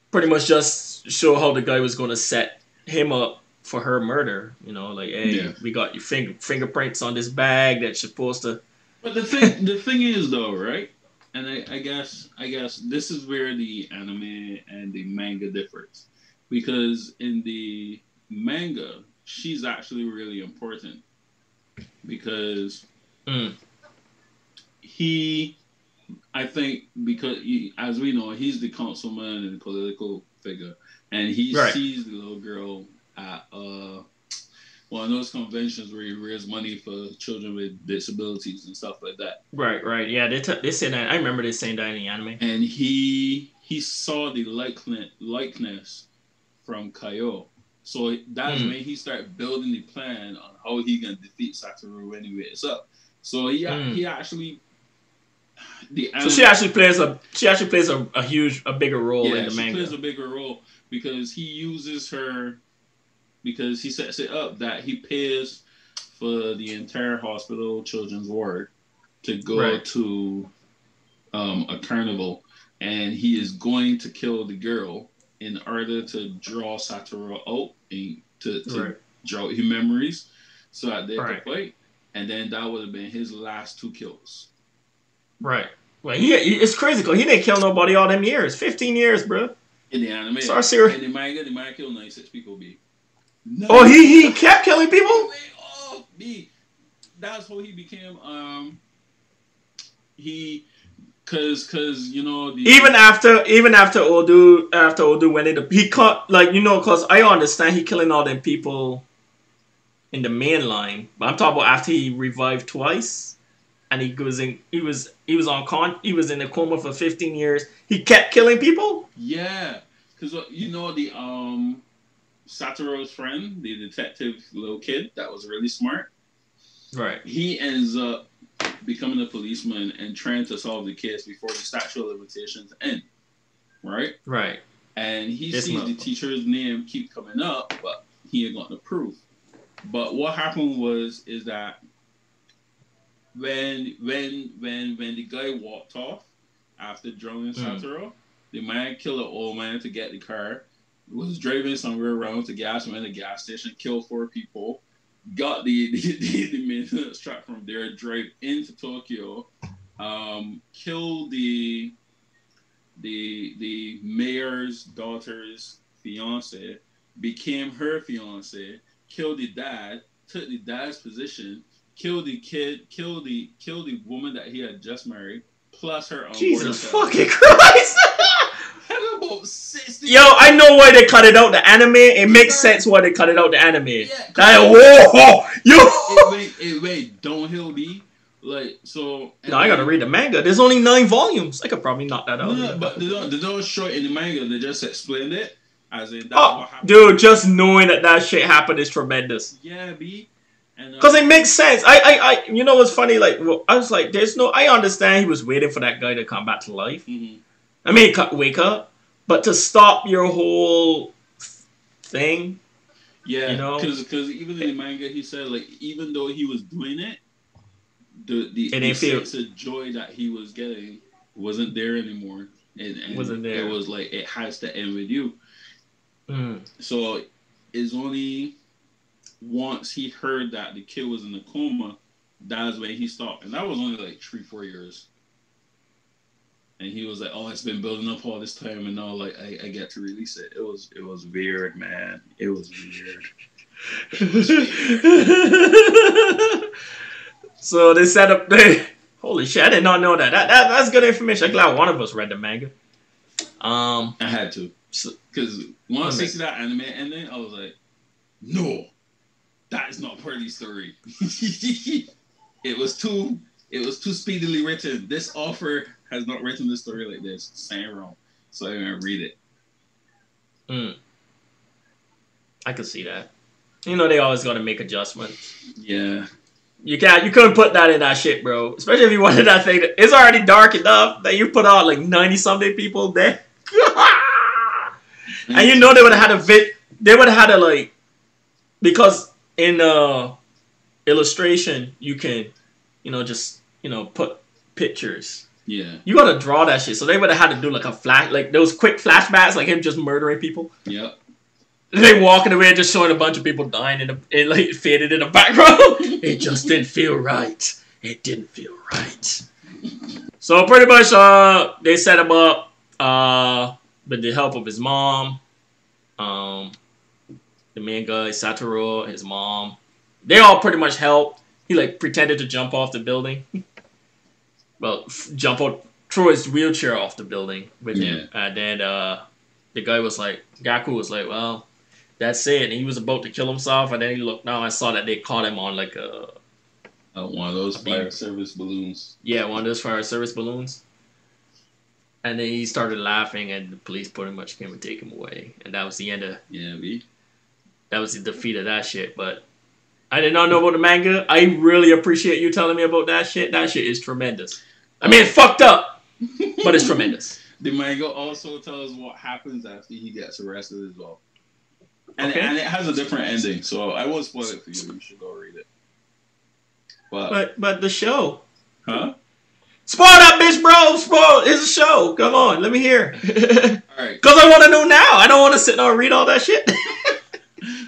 Pretty much just show how the guy was going to set him up for her murder. You know, like, hey, Yeah. we got your finger fingerprints on this bag that's supposed to. But the thing, the thing is though, right? And I, I guess, I guess this is where the anime and the manga differs, because in the manga, she's actually really important, because Mm. he, I think, because he, as we know, he's the councilman and political figure, and he Right. sees the little girl at uh one of those conventions where you raise money for children with disabilities and stuff like that. Right, right, yeah. They t- they say that. I remember they saying that in the anime. And he he saw the likeness likeness from Kayo. So that's Mm. when he started building the plan on how he gonna defeat Satoru when he wakes up. So he Mm. he actually the So she actually plays a she actually plays a, a huge a bigger role yeah, in the she manga. plays a bigger role because he uses her because he sets it up that he pays for the entire hospital children's ward to go Right. to um, a carnival, and he is going to kill the girl in order to draw Satoru out and to, to Right. draw his memories so that they Right. could fight. And then that would have been his last two kills. Right. Well, he, it's crazy because he didn't kill nobody all them years. 15 years, bro. In the anime. Sorry, Sarah. In the manga, the manga killed 96 people, B. No. Oh, he, he kept killing people? B. That's how he became, um, he, cause, cause, you know, the, Even after, even after Odu, after Odu went into, he caught, like, you know, because I understand he killing all them people in the main line. But I'm talking about after he revived twice. And he was in, he was, he was on con, he was in a coma for 15 years. He kept killing people? yeah, cause, uh, you know, the, um, Satoru's friend, the detective little kid that was really smart, Right. he ends up becoming a policeman and trying to solve the case before the statute of limitations end, right? Right. And he This sees the teacher's name keep coming up, but he ain't got the proof. But what happened was is that when when when when the guy walked off after drowning Mm. Satoru, the man killed an old man to get the car, was driving somewhere around to gas him in a gas station, killed four people, got <laughs> the the, the, the truck from there, drive into Tokyo, um, killed the the the mayor's daughter's fiance, became her fiance, killed the dad, took the dad's position, killed the kid, killed the killed the woman that he had just married, plus her own Jesus fucking <laughs> Christ! Had sixty. Yo, I know why they cut it out the anime. It makes sense why they cut it out the anime. Yeah, Like, whoa, it yo. went it went downhill B. Like so. No, I gotta read the manga. There's only nine volumes. I could probably knock that out. No, but they don't they don't show it in the manga. They just explained it as in that's oh, what happened. dude, just knowing that that shit happened is tremendous. Yeah, B. And uh, it makes sense. I, I, I, you know what's funny? Like, well, I was like, there's no. I understand he was waiting for that guy to come back to life. mhm. I mean, wake up, but to stop your whole thing. Yeah, You know? because even in the manga, he said like even though he was doing it, the the, It the sense of joy that he was getting wasn't there anymore. And, and Wasn't there. It was like it has to end with you. Mm. So it's only once he heard that the kid was in a coma, that's when he stopped, and that was only like three four years. And he was like, "Oh, it's been building up all this time, and now like I, I get to release it." It was it was weird, man. <laughs> It was weird. so they set up. They, holy shit! I did not know that. That, that. That's good information. I'm glad one of us read the manga. Um. I had to. So, Because once I see that anime ending, I was like, no, that is not part of the story. <laughs> it was too it was too speedily written. This author has not written this story like this. Saying wrong. So I didn't read it. mm. I could see that. You know they always to make adjustments. Yeah. You can't. You couldn't put that in that shit, bro. Especially if you wanted that thing. To, it's already dark enough that you put out like ninety something people there. <laughs> and you know they would have had a vid. They would have had a like because in uh illustration you can, you know, just you know put pictures. Yeah. You gotta draw that shit. So they would have had to do like a flash, like those quick flashbacks, like him just murdering people. Yep. <laughs> They walking away, just showing a bunch of people dying, and it like faded in the background. <laughs> it just didn't feel right. It didn't feel right. So pretty much, uh, they set him up, uh, with the help of his mom, um, the main guy Satoru, his mom. They all pretty much helped. He like pretended to jump off the building. <laughs> well, jump out, throw his wheelchair off the building with him, and then uh, the guy was like, Gaku was like, well, that's it. And he was about to kill himself, and then he looked down and saw that they caught him on like a Uh, one of those fire service balloons. yeah one of those fire service balloons. And then he started laughing, and the police pretty much came and take him away, and that was the end of Yeah, B. that was the defeat of that shit. But I did not know about the manga. I really appreciate you telling me about that shit. That shit is tremendous. I mean, it's fucked up, but it's <laughs> tremendous. The manga also tells what happens after he gets arrested as well. And, Okay. and it has a different ending, so I won't spoil it for you. You should go read it. But, But but the show. huh? Spoil that bitch, bro. Spoil. It's a show. Come on, let me hear. Cause <laughs> All right. I want to know now. I don't want to sit there and read all that shit. <laughs>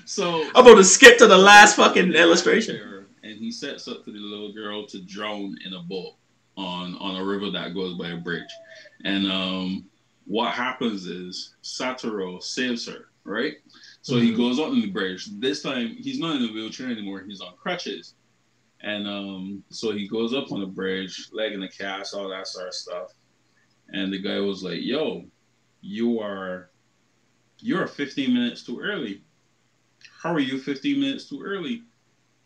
So I'm going to skip to the last fucking illustration. And he sets up for the little girl to drown in a boat on on a river that goes by a bridge. And um, what happens is Satoru saves her, right? So he Mhm. goes on the bridge. This time he's not in a wheelchair anymore. He's on crutches. And um, so he goes up on the bridge, leg in the cast, all that sort of stuff. And the guy was like, "Yo, you are you're 15 minutes too early. How are you 15 minutes too early?"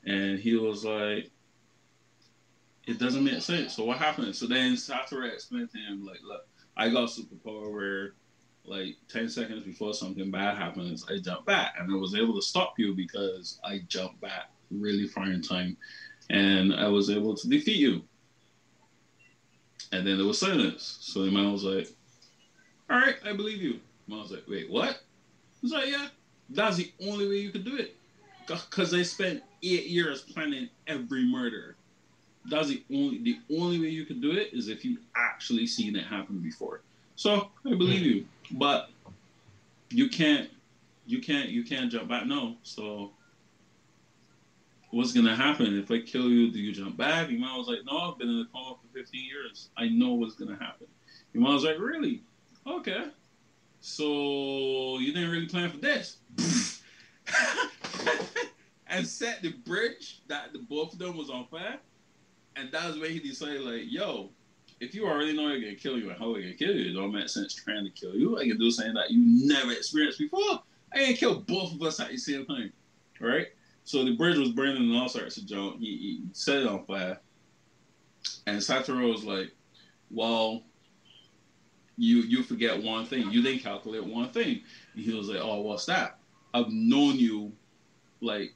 And he was like, "It doesn't make sense. So what happened?" So then Satoru explained to him, like, "Look, I got superpower where." Like 10 seconds before something bad happens, I jump back and I was able to stop you because I jumped back really far in time and I was able to defeat you. And then there was silence. So the man was like, All right, I believe you. Man was like, Wait, what? He was like, Yeah, that's the only way you could do it. Because they spent eight years planning every murder. That's the only the only way you could do it is if you actually seen it happen before. So I believe hmm. you. But you can't you can't you can't jump back no. So what's gonna happen if I kill you? Do you jump back? Your mom was like, No, I've been in the coma for 15 years. I know what's gonna happen. Your mom was like, Really? Okay. So you didn't really plan for this. <laughs> and set the bridge that the both of them was on fire. And that was when he decided, like, yo, if you already know they're gonna kill you and how they're gonna kill you, it don't make sense trying to kill you. I can do something that you never experienced before. I can kill both of us at the same time. Right? So the bridge was burning and all sorts of junk. He, he set it on fire. And Satoru was like, Well, you you forget one thing. You didn't calculate one thing. And he was like, Oh, what's that? I've known you like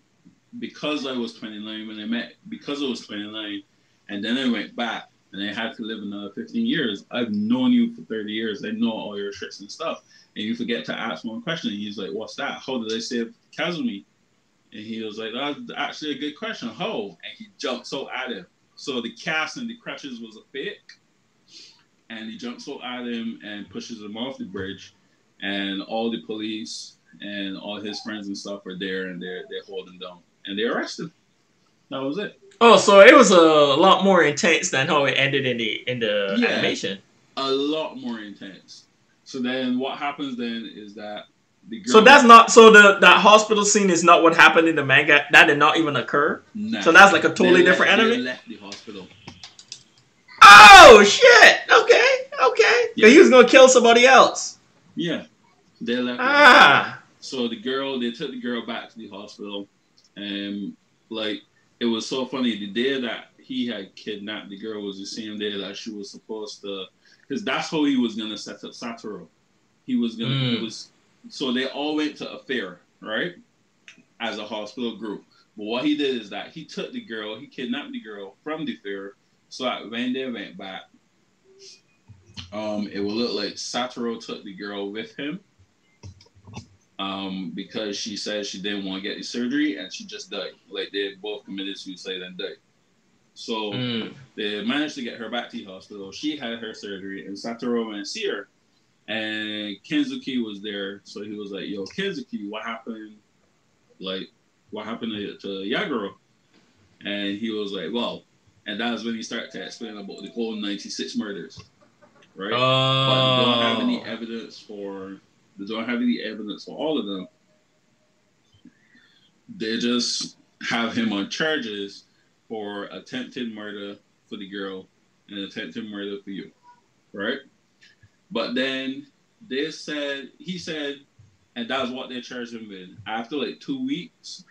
because I was 29 when I met, because I was 29, and then I went back and I had to live another 15 years. I've known you for 30 years. I know all your tricks and stuff. And you forget to ask one question. And he's like, What's that? How did I save Kazumi? And he was like, That's actually a good question. How? And he jumped so at him. So the cast and the crutches was a fake. And he jumps so at him and pushes him off the bridge. And all the police and all his friends and stuff are there and they're they hold him down. And they arrest him. That was it. Oh, so it was a lot more intense than how it ended in the in the Yeah. animation. A lot more intense. So then what happens then is that the girl So that's not so the that hospital scene is not what happened in the manga. That did not even occur. Nah. So that's like a totally different left, they anime. left the hospital. Oh shit! Okay, okay. Yeah. he was gonna kill somebody else. Yeah. They left the. Ah. So the girl, they took the girl back to the hospital, and like it was so funny. The day that he had kidnapped the girl was the same day that she was supposed to, because that's how he was gonna set up Satoru. He was gonna. It Mm. was so they all went to a fair, right, as a hospital group. But what he did is that he took the girl, he kidnapped the girl from the fair, so that when they went back, um, it would look like Satoru took the girl with him um, because she said she didn't want to get the surgery and she just died. Like they both committed suicide and died. So Mm. they managed to get her back to the hospital. She had her surgery and Satoru went and see her. And Kenzuki was there, so he was like, "Yo, Kenzuki, what happened? Like, what happened to, to Yagoro?" And he was like, "Well," and that was when he started to explain about the whole '96 murders, right? but they don't have any Oh. evidence for they don't have any evidence for all of them. They just have him on charges for attempted murder for the girl and attempted murder for you, right? But then they said he said, and that's what they charged him with. After like two weeks,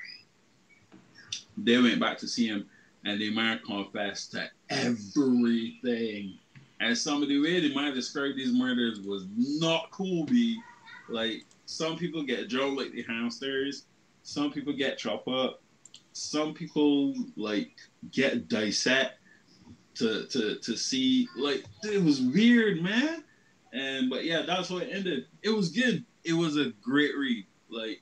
they went back to see him, and the man confessed to everything. And some of the way the man described these murders was not cool, B. Like, some people get drunk like the hamsters, some people get chopped up, some people, like, get dissect to, to, to see. Like, it was weird, man. And, but yeah, that's how it ended. It was good. It was a great read. Like,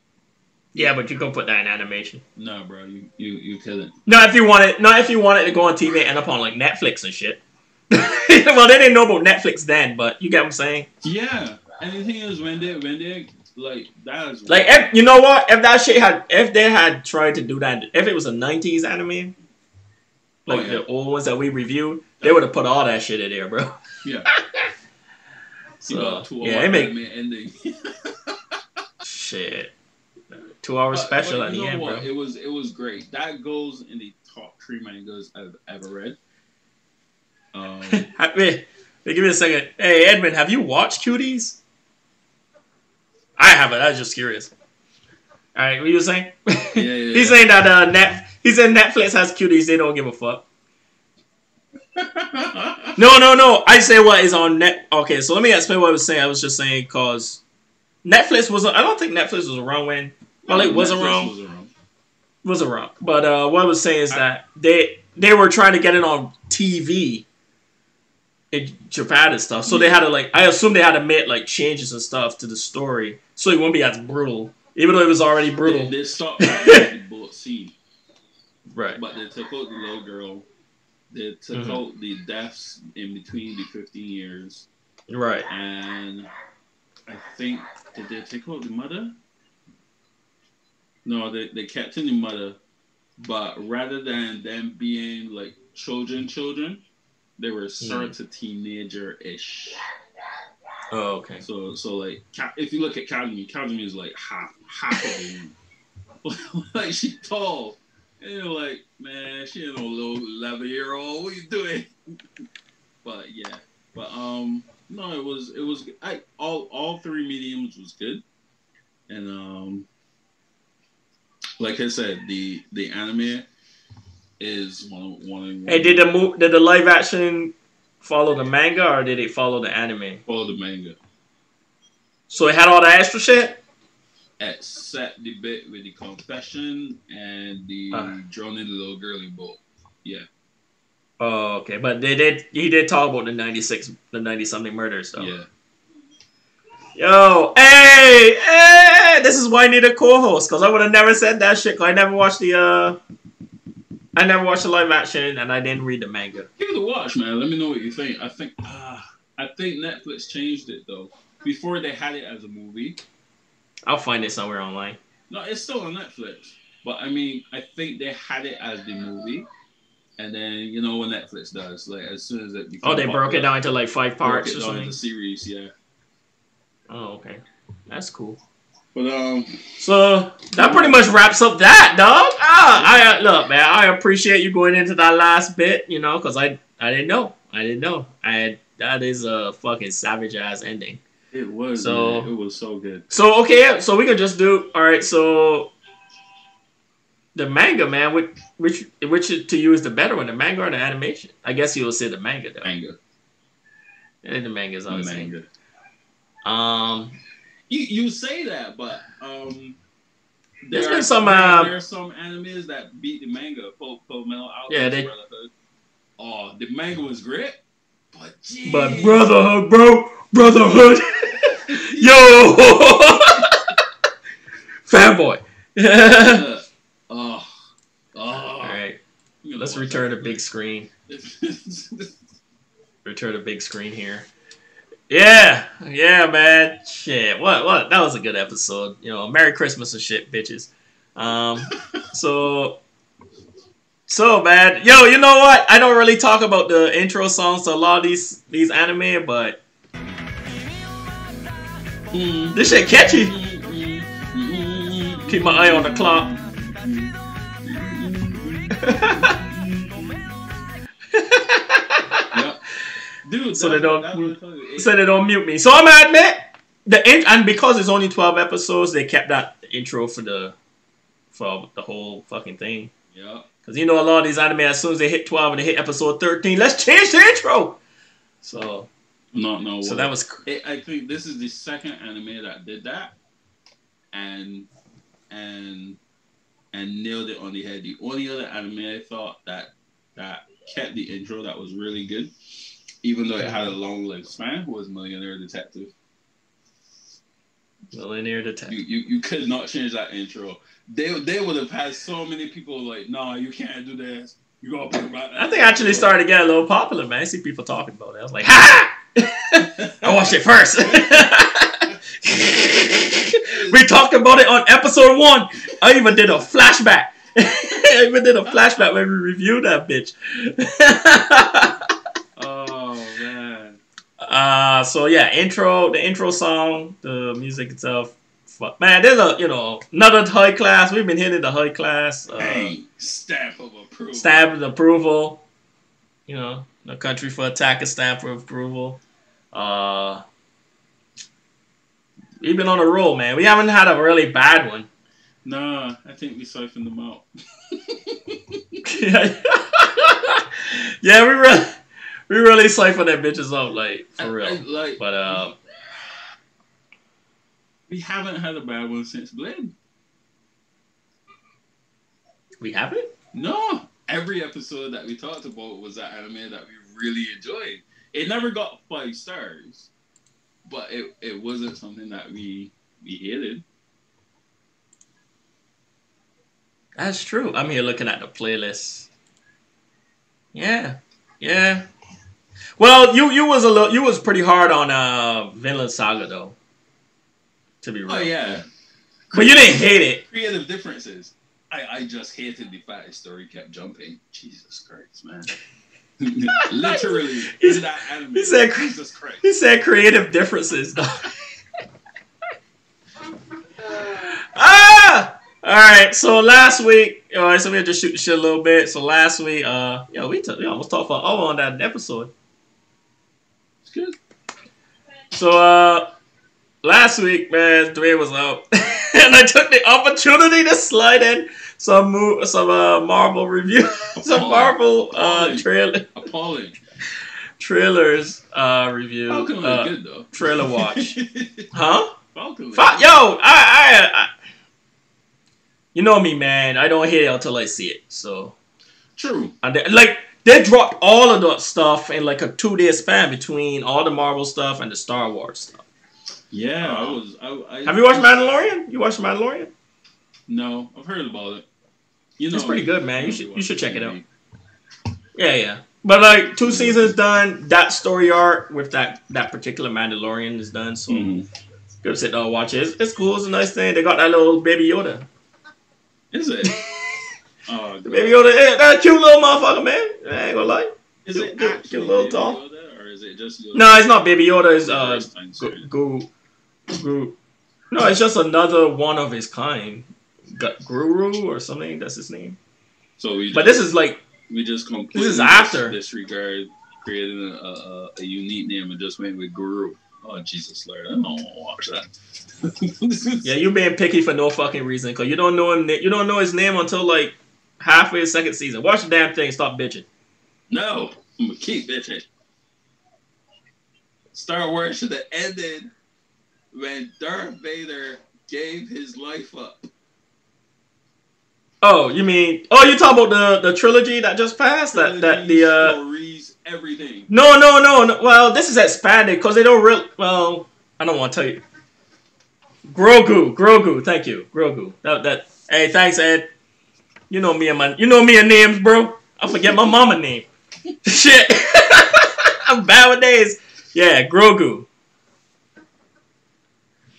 Yeah, but you can put that in animation. No, bro, you you you couldn't. Not if you want it. Not if you want it to go on TV and up on like Netflix and shit. <laughs> well, they didn't know about Netflix then, but you get what I'm saying. Yeah, and the thing is, when they when they like that is Like, if, you know what? If that shit had, if they had tried to do that, if it was a '90s anime, like Oh, yeah. the old ones that we reviewed, they would have put all that shit in there, bro. yeah. <laughs> So yeah, it make ending. <laughs> shit two hour But- special at the end, what? bro. It was it was great. That goes in the top three mangas I've ever read. Um, <laughs> Wait, wait, give me a second. Hey, Edmund, have you watched Cuties? I haven't. I was just curious. All right, what you saying? yeah, <laughs> yeah, He's saying that uh, net. He said Netflix has Cuties. They don't give a fuck. <laughs> No, no, no. I say what is on net. Okay, so let me explain what I was saying. I was just saying because Netflix was. I don't think Netflix was around when. Well, it was Netflix around. Was around. Was around. But uh, what I was saying is that they they were trying to get it on TV in Japan and stuff. So they had to like. I assume they had to make like changes and stuff to the story, so it won't be as brutal, even though it was already brutal. they stopped <laughs> at the bullet scene, Right. but they took out the little girl. They took Mhm. out the deaths in between the 15 years, Right. and I think did they take out the mother? No, they they kept in the mother, but rather than them being like children, children, they were sort of teenager ish. Oh, okay. So so like if you look at Academy, Academy is like half half of the like she tall. And you're like, man, she ain't no little eleven year old. What you doing? <laughs> but yeah. But um no, it was it was I all all three mediums was good. And um like I said, the the anime is one of one of Hey, did the mo- did the live action follow the manga or did it follow the anime? follow the manga. So it had all the extra shit. except the bit with the confession and the Ah. droning little girly boat. Yeah. Oh, okay. But they did. He did talk about the ninety six, the ninety something murder stuff. Yeah. Yo, hey, hey! This is why I need a co-host because I would have never said that shit. Cause I never watched the uh, I never watched the live action and I didn't read the manga. Give it a watch, man. Let me know what you think. I think uh, I think Netflix changed it though. Before they had it as a movie. I'll find it somewhere online. No, it's still on Netflix. But I mean, I think they had it as the movie. And then you know what Netflix does, like as soon as it Oh, they broke it down into like five parts or something. into series, yeah. Oh, okay. That's cool. But um, So that pretty much wraps up that, dog. Ah, I look, man. I appreciate you going into that last bit, you know, because I I didn't know. I didn't know. I that is a fucking savage ass ending. it was So- man, it was so good. So okay, so we can just do all right. So the manga, man, which which which to you is the better one, the manga or the animation? I guess you will say the manga though. Manga, And the manga is obviously. manga. Um, You you say that, but um, there There's are been some, uh, there are some animes that beat the manga. Full Metal Alchemist Yeah, they- Brotherhood. Oh, the manga was great, but geez. but brotherhood, bro, brotherhood, <laughs> yo, <laughs> fanboy. <laughs> Uh, oh, oh. All right, let's return to big screen. Return to big screen here. Yeah, yeah, man. Shit, what, what? That was a good episode. You know, Merry Christmas and shit, bitches. Um, <laughs> so, so man, yo, you know what? I don't really talk about the intro songs to a lot of these these anime, but Mm, this shit catchy. Keep my eye on the clock. <laughs> Dude, So they don't- that was funny. It- so they don't mute me. So I'm gonna admit the in- and because it's only twelve episodes, they kept that intro for the for the whole fucking thing. yeah. Cause you know a lot of these anime, as soon as they hit twelve and they hit episode thirteen, let's change the intro. So No, no. so well, that was cr- I think this is the second anime that did that, and and and nailed it on the head. The only other anime I thought that that kept the intro that was really good, even though it had a long lifespan, was Millionaire Detective. Millionaire detective. you you could not change that intro. They they would have had so many people like, no, you can't do this. You gotta put it back. I think I actually started to get a little popular, man. I see people talking about it. I was like, <laughs> ha! I watched it first. <laughs> we talked about it on episode one. I even did a flashback. <laughs> I even did a flashback when we reviewed that bitch. Uh, so yeah, intro, the intro song, the music itself. Fuck, man, there's a you know another high class. We've been hitting the high class. Uh, Bang. Stamp of approval. stamp of approval. You know, the country for Otakus stamp of approval. Uh, we've been on a roll, man. We haven't had a really bad one. Nah, I think we siphoned them out. <laughs> yeah, we really, we really siphon that bitches up, like for I- real. like, But uh, we haven't had a bad one since Blade. we haven't. No, every episode that we talked about was that anime that we really enjoyed. It never got five stars, but it, it wasn't something that we we hated. That's true. I'm here looking at the playlist. Yeah, yeah. Well, you you was a little you was pretty hard on uh Vinland Saga though. To be real. Oh yeah, But you didn't hate it. creative differences. I, I just hated the fact his story kept jumping. Jesus Christ, man! <laughs> Literally, He's- in that anime. he said- Jesus Christ. He said creative differences though. <laughs> ah! Alright, so last week, alright, so we had to shoot the shit a little bit. So last week, uh, yo, we, t- we almost talked for an hour on that episode. So uh last week, man, Dwayne was out, <laughs> and I took the opportunity to slide in some mo- some uh, Marvel review, <laughs> some. Marvel uh trailer Appalling. trailers uh review, Falcon uh, good though. trailer watch. <laughs> huh? Falcon. Fuck, yo, I, I, I, you know me, man. I don't hate it until I see it. So, True. and like they dropped all of that stuff in like a two day span between all the Marvel stuff and the Star Wars stuff. Yeah, I was. I, I, Have you watched Mandalorian? You watched Mandalorian? No, I've heard about it. You know, It's pretty good, man. You should- you should check it out. Yeah, yeah. But like two seasons done, that story arc with that that particular Mandalorian is done. So Mhm. go sit down and watch it. It's, it's cool. It's a nice thing. They got that little baby Yoda. Is it? Oh, The baby Yoda, that cute little motherfucker, man. I ain't gonna lie. Is Cute- it cute- cute little Baby doll. Yoda, or is it just Yoda? No, it's not Baby Yoda. It's uh, First time Go, seeing it. Goo, Goo. No, it's just another one of his kind. Guru or something. That's his name. So we. But this is like we just completely is after. disregard creating a, a, a unique name and just went with Guru. Oh Jesus Lord, I don't want to watch that. <laughs> yeah, you being picky for no fucking reason because you don't know him. You don't know his name until like halfway the second season. Watch the damn thing. Stop bitching. No, I'm gonna keep bitching. Star Wars should have ended when Darth Vader gave his life up. Oh, you mean? Oh, you talking about the the trilogy that just passed? That that the uh. stories, everything. No, no, no, no. Well, this is expanded because they don't real. Well, I don't want to tell you. Grogu, Grogu. Thank you, Grogu. That that. Hey, thanks, Ed. You know me and my. You know me and names, bro. I forget my mama name. <laughs> Shit. <laughs> I'm bad with names. Yeah, Grogu.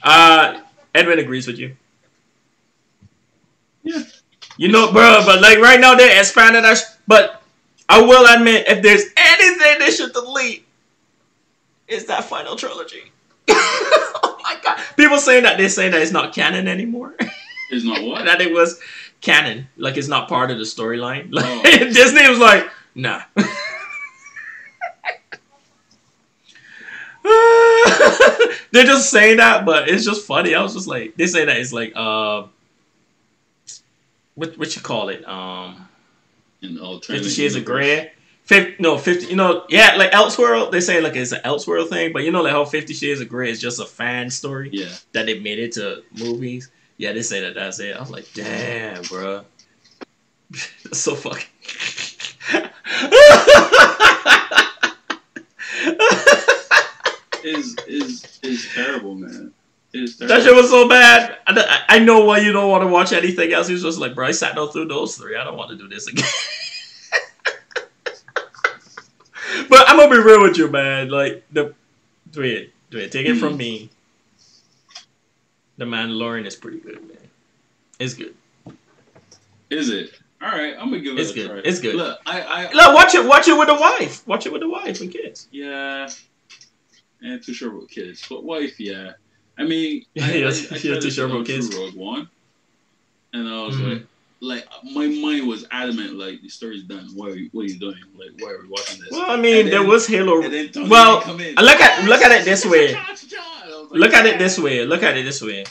Uh, Edwin agrees with you. Yeah. You know, bro, but like right now they're expanding us. But I will admit, if there's anything they should delete, it's that final trilogy. <laughs> oh my god! People saying that they're saying that it's not canon anymore. It's not what? that it was canon, like it's not part of the storyline. <laughs> Like Oh. <laughs> Disney was like, nah. <laughs> They're just saying that, but it's just funny. I was just like, they say that it's like, uh, what what you call it? Um, Fifty Shades of. Grey. Fifty, no, fifty. You know, yeah, like Elseworld. They say like it's an Elseworld thing, but you know, like how Fifty Shades of Grey is just a fan story Yeah. that they made it to movies. Yeah, they say that that's it. I was like, damn, bro, <laughs> that's so fucking. Is is is terrible, man. That shit was so bad. I, I know why you don't want to watch anything else. He was just like, bro, I sat down through those three. I don't want to do this again. <laughs> but I'm gonna be real with you, man. Like the, do it, do it. Take it from hmm. me. The Mandalorian is pretty good, man. It's good. Is it? All right, I'm gonna give it It's a good. try. It's good. Look, I, I, Look, watch it. Watch it with the wife. Watch it with the wife and kids. yeah, ain't too sure about kids, but wife, yeah. I mean, I, <laughs> You're- I, I you're too sure about kids? Rogue One, and I was Mhm. like, like my mind was adamant, like the story's done. What are you, what are you doing? Like, why are we watching this? Well, I mean, And there was Halo. And Well, look at look at it this way. I was like, Look at it this way. Look at it this way.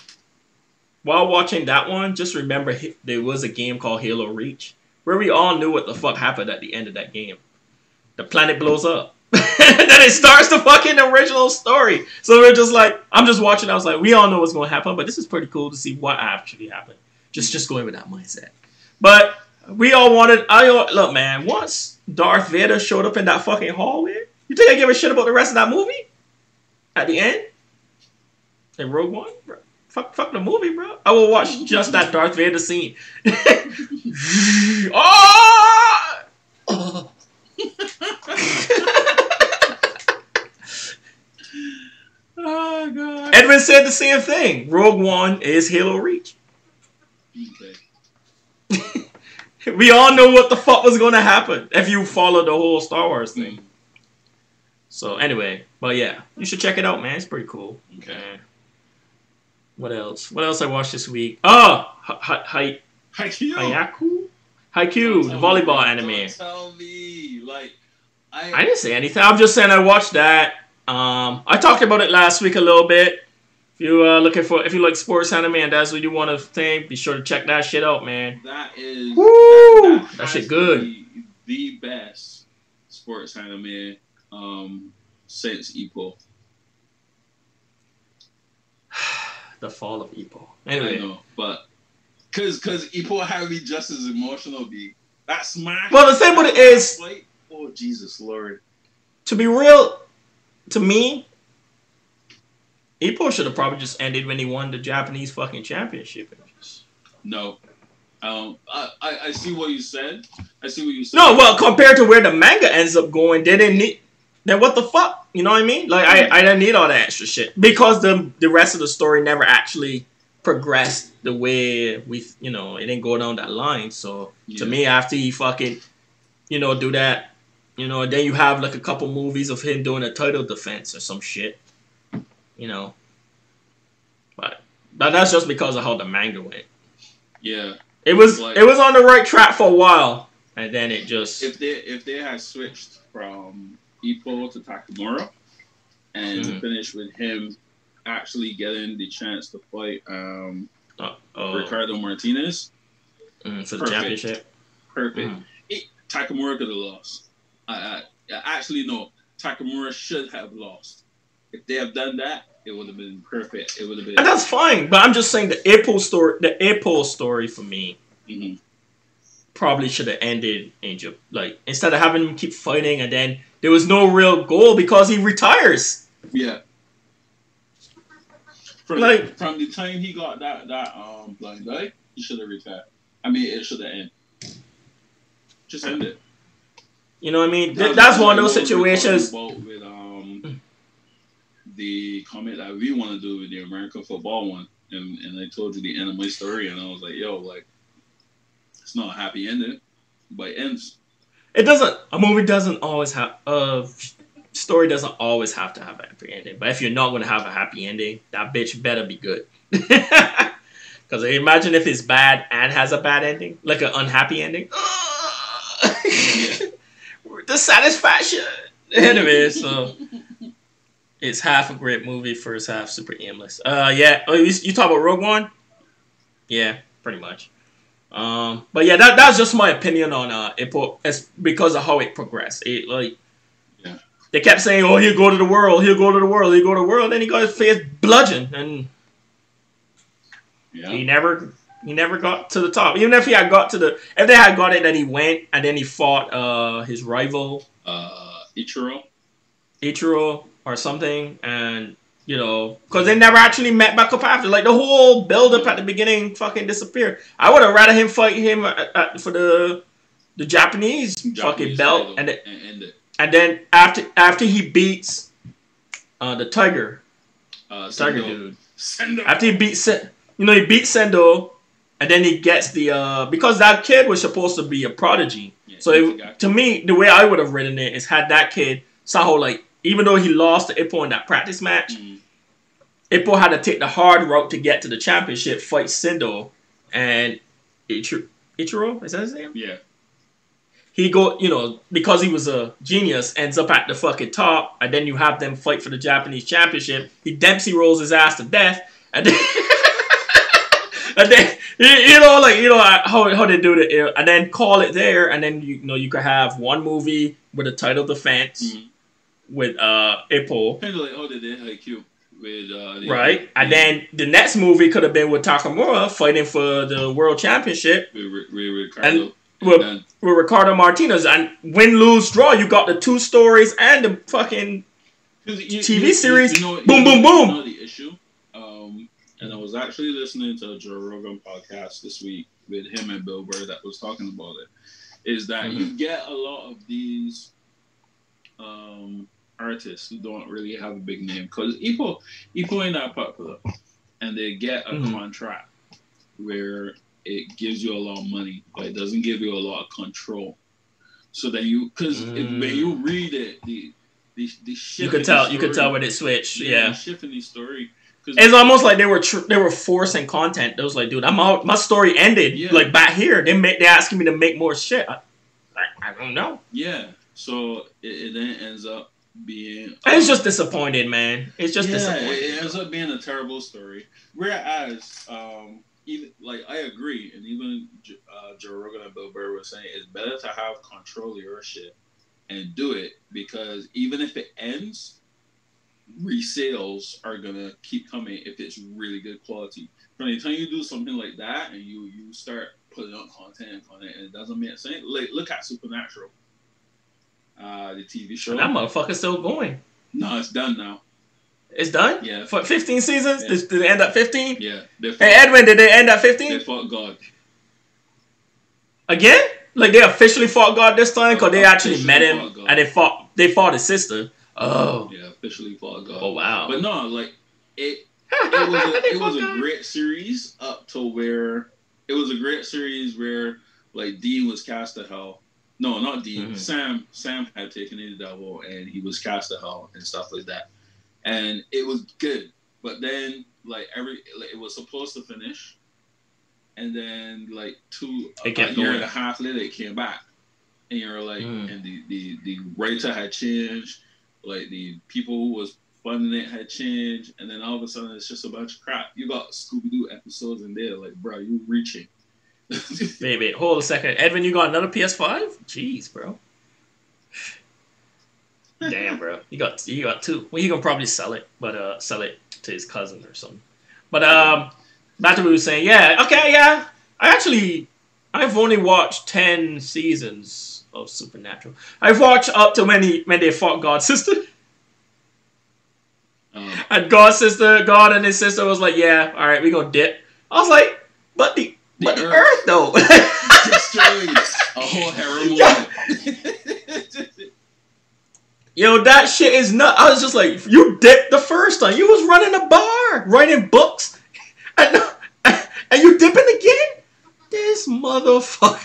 While watching that one, just remember there was a game called Halo Reach where we all knew what the fuck happened at the end of that game. The planet blows up. <laughs> then it starts the fucking original story. So we're just like, I'm just watching. I was like, we all know what's going to happen, but this is pretty cool to see what actually happened. Just just going with that mindset. But we all wanted. I look, man. Once Darth Vader showed up in that fucking hallway, you think I give a shit about the rest of that movie? At the end, in Rogue One, bro. Fuck, fuck the movie, bro. I will watch just that Darth Vader scene. <laughs> oh! <laughs> oh god. Edwin said the same thing. Rogue One is Halo Reach. Okay. <laughs> We all know what the fuck was going to happen if you follow the whole Star Wars thing. Hmm. So anyway, but yeah, you should check it out, man. It's pretty cool. Okay. What else? What else I watched this week? Oh, Hi- Haikyuu. Haikyuu, the volleyball me, anime. Don't tell me, like, I, I didn't say anything. I'm just saying I watched that. Um, I talked about it last week a little bit. If you uh looking for, if you like sports anime and that's what you want to think, be sure to check that shit out, man. that is Woo! That has shit good. The best sports anime um since Ippo. The fall of Ippo. I Anyway, know, but cause cause Ippo had me just as emotional. Be that smash. Well, the same with it is- like, oh Jesus Lord. to be real, to me, Ippo should have probably just ended when he won the Japanese fucking championship. just- No. Um, I, I, I see what you said. I see what you said. No, well, compared to where the manga ends up going, they didn't need. Then what the fuck? You know what I mean? Like I, I didn't need all that extra shit because the the rest of the story never actually progressed the way we, you know, it didn't go down that line. So Yeah. to me, after he fucking, you know, do that, you know, then you have like a couple movies of him doing a title defense or some shit, you know. But but that's just because of how the manga went. Yeah. It was Like- it was on the right track for a while, and then it just If they if they had switched from Ippo to Takamura and to Mhm. finish with him actually getting the chance to fight um, uh, oh, Ricardo Martinez, mm, for the championship. perfect. Mm. It, Takamura could have lost. I, I, I actually no. Takamura should have lost. If they have done that, it would have been perfect. It would have been. And that's fine, but I'm just saying the April story, the April story for me Mhm. Probably should have ended Angel. Like instead of having him keep fighting and then there was no real goal because he retires. Yeah. From, Like- from the time he got that that um blind eye, he should have retired. I mean, it should have ended. Just end it. You know what I mean? Th- that's one of those what we were talking situations. With um the comment that we want to do with the American football one, and and I told you the end of my story, and I was like, yo, like it's not a happy ending, but it ends. It doesn't. A movie doesn't always have a story doesn't always have to have a happy ending. But if you're not going to have a happy ending, that bitch better be good. <laughs> Because imagine if it's bad and has a bad ending, like an unhappy ending. <laughs> the satisfaction. Anyway, so it's half a great movie, first half super aimless. Uh, yeah. Oh, you, you talk about Rogue One? Yeah, pretty much. Um, but yeah, that that's just my opinion on uh, it. It's because of how it progressed. It like, Yeah. they kept saying, "Oh, he'll go to the world. He'll go to the world. He'll go to the world." Then he got his face bludgeoned, and Yeah. he never he never got to the top. Even if he had got to the, if they had got it, that he went and then he fought uh his rival Uh, Ichiro. Ichiro or something, and You know, because they never actually met back up after. Like the whole build up at the beginning fucking disappeared. I would have rather him fight him at, at, for the the Japanese, Japanese fucking belt, and and and then after after he beats uh, the Tiger, Uh, Tiger Sendo- dude. Sendo. After he beats, you know, he beats Sendo, and then he gets the uh because that kid was supposed to be a prodigy. Yeah, So it, to me, the way I would have written it is had that kid Saho like even though he lost to Ippo in that practice match, Mm. Ippo had to take the hard route to get to the championship, fight Sendo, and Ichiro, Ichiro is that his name? Yeah. He go, you know, because he was a genius, ends up at the fucking top, and then you have them fight for the Japanese championship. He Dempsey rolls his ass to death, and then, <laughs> and then you, you know, like you know how how they do it, and then call it there, and then you, know you could have one movie with a title defense Mhm. With uh Ippo, Kind of like how they did Haikyuu with uh, right, and then the next movie could have been with Takamura fighting for the world championship with, with, with Ricardo. And- And, with- then, with Ricardo Martinez, and win, lose, draw. You got the two stories and the fucking you- TV you- series, you know- boom, boom, boom. Know the issue, um, and I was actually listening to a Joe Rogan podcast this week with him and Bill Burr that was talking about it. Is that Mm-hmm. you get a lot of these um, artists who don't really have a big name because Ippo Ippo ain't that popular, and they get a Mhm. contract where it gives you a lot of money, but it doesn't give you a lot of control. So then you, because Mm. when you read it, the the, the shift you could tell the you could tell when it switched. yeah, Yeah. the shift in the story. It's almost like they were tr- they were forcing content. They was like, dude, I'm out. My story ended. Yeah. Like back here, they make they asking me to make more shit. I, I, I don't know. yeah, so it, it then ends up being. It's just disappointed, man. It's just yeah, disappointing. it ends up being a terrible story. Whereas, um, even like I agree, and even uh, Joe Rogan and Bill Burr were saying it's better to have control of your shit and do it because even if it ends, resales are gonna keep coming if it's really good quality. From the time you do something like that and you you start putting up content on it and it doesn't make sense. Like look at Supernatural, uh, the TV show. And that motherfucker's still going. no, it's done now. It's done. Yeah. For 15 seasons, Yeah. did, did they end at 15? Yeah, they fought, Hey Edwin, did they end at they 15 fought God. again? Like they officially fought God this time because they actually met him and they fought they fought his sister. Oh, Yeah, officially fought God. oh wow. But no, like it, it <laughs> was a, it was a great series up to where it was a great series where like Dean was cast to hell. No, not Dean. Mhm. Sam Sam had taken in the devil and he was cast to hell and stuff like that. And it was good. But then like every like, it was supposed to finish. And then like two It a year going. and a half later it came back. And you're like Mm. and the, the the writer had changed, like the people who was funding it had changed, and then all of a sudden it's just a bunch of crap. You got Scooby Doo episodes in there, like bro, you reaching. Wait, wait, hold a second. Edwin, you got another PS5? Jeez, bro. Damn, bro. You got you got two. Well, he gonna probably sell it, but uh, sell it to his cousin or something. But um, back to what we were saying. Yeah, okay, yeah. I actually, I've only watched ten seasons of Supernatural. I've watched up to when he when they fought God's sister, um, and God's sister, God and his sister was like, yeah, all right, we gonna dip. I was like, but the The but the Earth. Earth though. destroying a whole harem woman. <laughs> Yo, that shit is nut. I was just like, you dipped the first time. You was running a bar, writing books, and, <laughs> and you dipping again. This motherfucker.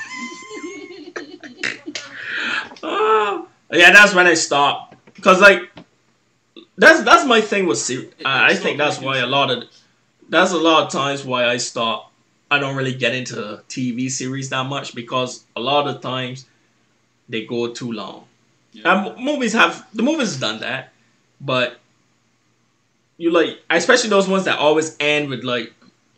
Ah. <laughs> yeah, that's when I stopped because like that's that's my thing with series. I I think that's why a lot of that's a lot of times why I stop. I don't really get into TV series that much because a lot of times they go too long. Yeah. And movies have the movies done that, but you like especially those ones that always end with like,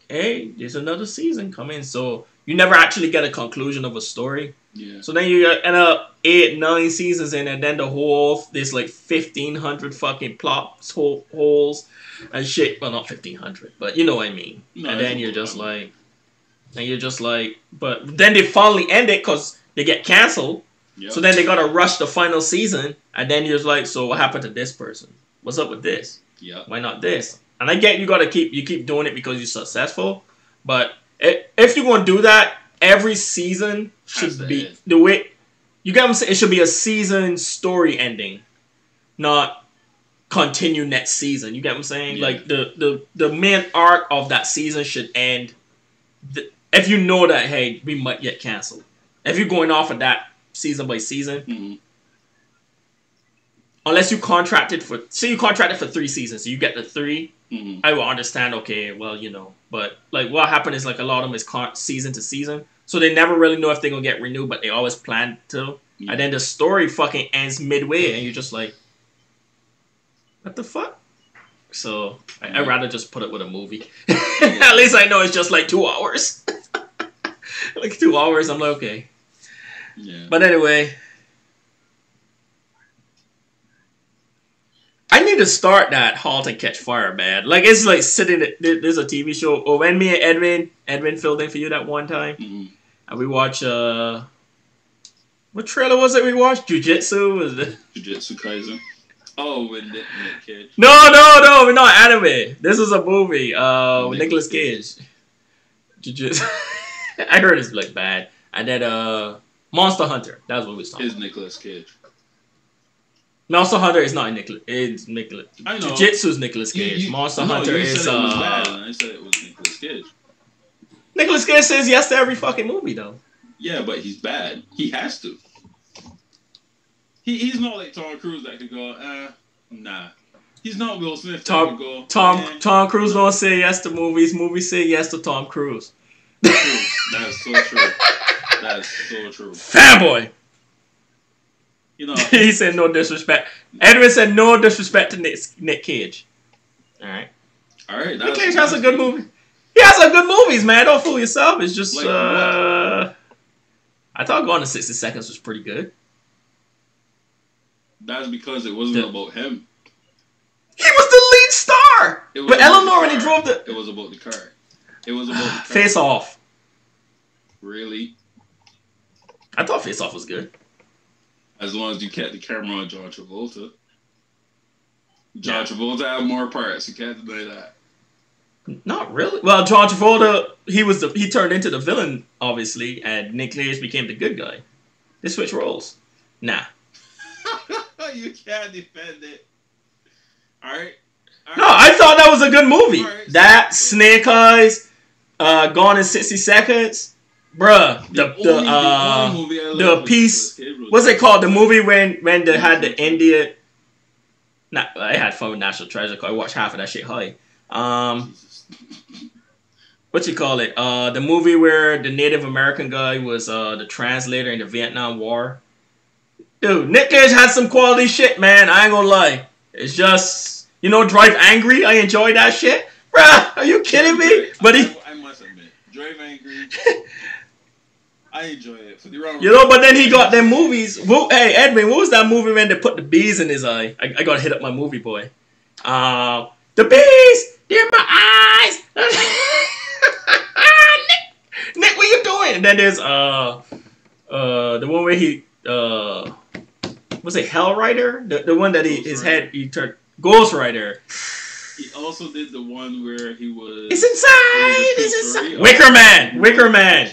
"Hey, there's another season coming," so you never actually get a conclusion of a story. yeah. So then you uh, end up eight, nine seasons in, and then the whole there's like fifteen hundred fucking plot holes and shit. Well, not fifteen hundred, but you know what I mean. No, and then you're just like, and you're just like, but then they finally end it because they get canceled. Yep. So then they gotta rush the final season, and then you're just like, so what happened to this person? What's up with this? Yeah. Why not this? And I get you got to keep you keep doing it because you're successful, but if you're going to do that, every season should be the way you get what I'm saying. It should be a season story ending, not continue next season. You get what I'm saying? Yeah. Like the the the main arc of that season should end. th- if you know that hey, we might get canceled. If you're going off of that season by season, Mhm. unless you contracted for say you contracted for three seasons, so you get the three. Mhm. I will understand. Okay, well, you know, but like what happened is like a lot of them is con- season to season, so they never really know if they're gonna get renewed, but they always plan to. Yeah. And then the story fucking ends midway, and you're just like, what the fuck? So I- I'd rather just put it with a movie. <laughs> At least I know it's just like two hours. <laughs> <laughs> like two hours, I'm like okay. Yeah. But anyway. I need to start that Halt and Catch Fire, man. Like it's like sitting. there- There's a TV show. Oh, when me and Edwin, Edwin filled in for you that one time, Mhm. and we watch. uh What trailer was it we watched? Jujitsu was it? Jujutsu Kaisen. Oh, with Nick, Cage. No, no, no, we're not anime. This is a movie. Uh, Nicolas Cage. Jujitsu. <laughs> <laughs> I heard it's like bad, and then uh, Monster Hunter. That's what we saw. Is Nicholas Cage. Monster Hunter is not Nicholas. It's Nicholas. I know. Jujitsu is Nicolas You- Cage. you- Monster no, Hunter is said it was bad, uh. I said it was Nicolas Cage. Nicholas Cage says yes to every fucking movie though. Yeah, but he's bad. He has to. He, he's not like Tom Cruise that could go, uh, nah. He's not Will Smith Tom- go. Tom eh, Tom Cruise don't say yes to movies. Movies say yes to Tom Cruise. true. That's so true. That's so true. Fanboy. You know, <laughs> he said no disrespect. Edwin said no disrespect to Nick, Nick Cage. All right. all right. Nick That's, Cage has a good movie. He has some good movies, man. Don't fool yourself. It's just Like uh. I thought Gone in sixty seconds was pretty good. That's because it wasn't Yeah. about him. He was the lead star. It was But Eleanor when he drove the It was about the car. It was about the <sighs> car. Face Off. Really? I thought Face Off was good. As long as you kept the camera on John Travolta. John Yeah. Travolta had more parts. You can't deny that. Not really. Well, John Travolta, he was the he turned into the villain, obviously, and Nick Cage became the good guy. They switch roles. Nah. <laughs> you can't defend it. All right. All No, right. I thought that was a good movie. Alright, so- that so- Snake Eyes, uh, Gone in sixty seconds, bruh. The only- the uh, the piece- Nicolas Cage was- what's it called? The movie when when they had the India. Nah, I had fun with National Treasure. I watched half of that shit. High. Um, what you call it? Uh, the movie where the Native American guy was uh the translator in the Vietnam War. Dude, Nick Cage had some quality shit, man. I ain't gonna lie. It's just you know, Drive Angry. I enjoy that shit, bruh. Are you kidding me? <laughs> But he, I, I must admit, Drive Angry. <laughs> I enjoy it for the wrong. you know, but then he got them movies. Who, hey, Edwin, what was that movie when they put the bees in his eye? I, I gotta hit up my movie boy. Uh, the bees, they're my eyes. <laughs> Nick, Nick, what you doing? And then there's uh, uh, the one where he uh, was it Hell Rider? The the one that he Ghost his Rider. head he turned Ghost Rider. He also did the one where he was. It's inside. it was a It's inside. Wicker Man. Wicker Man.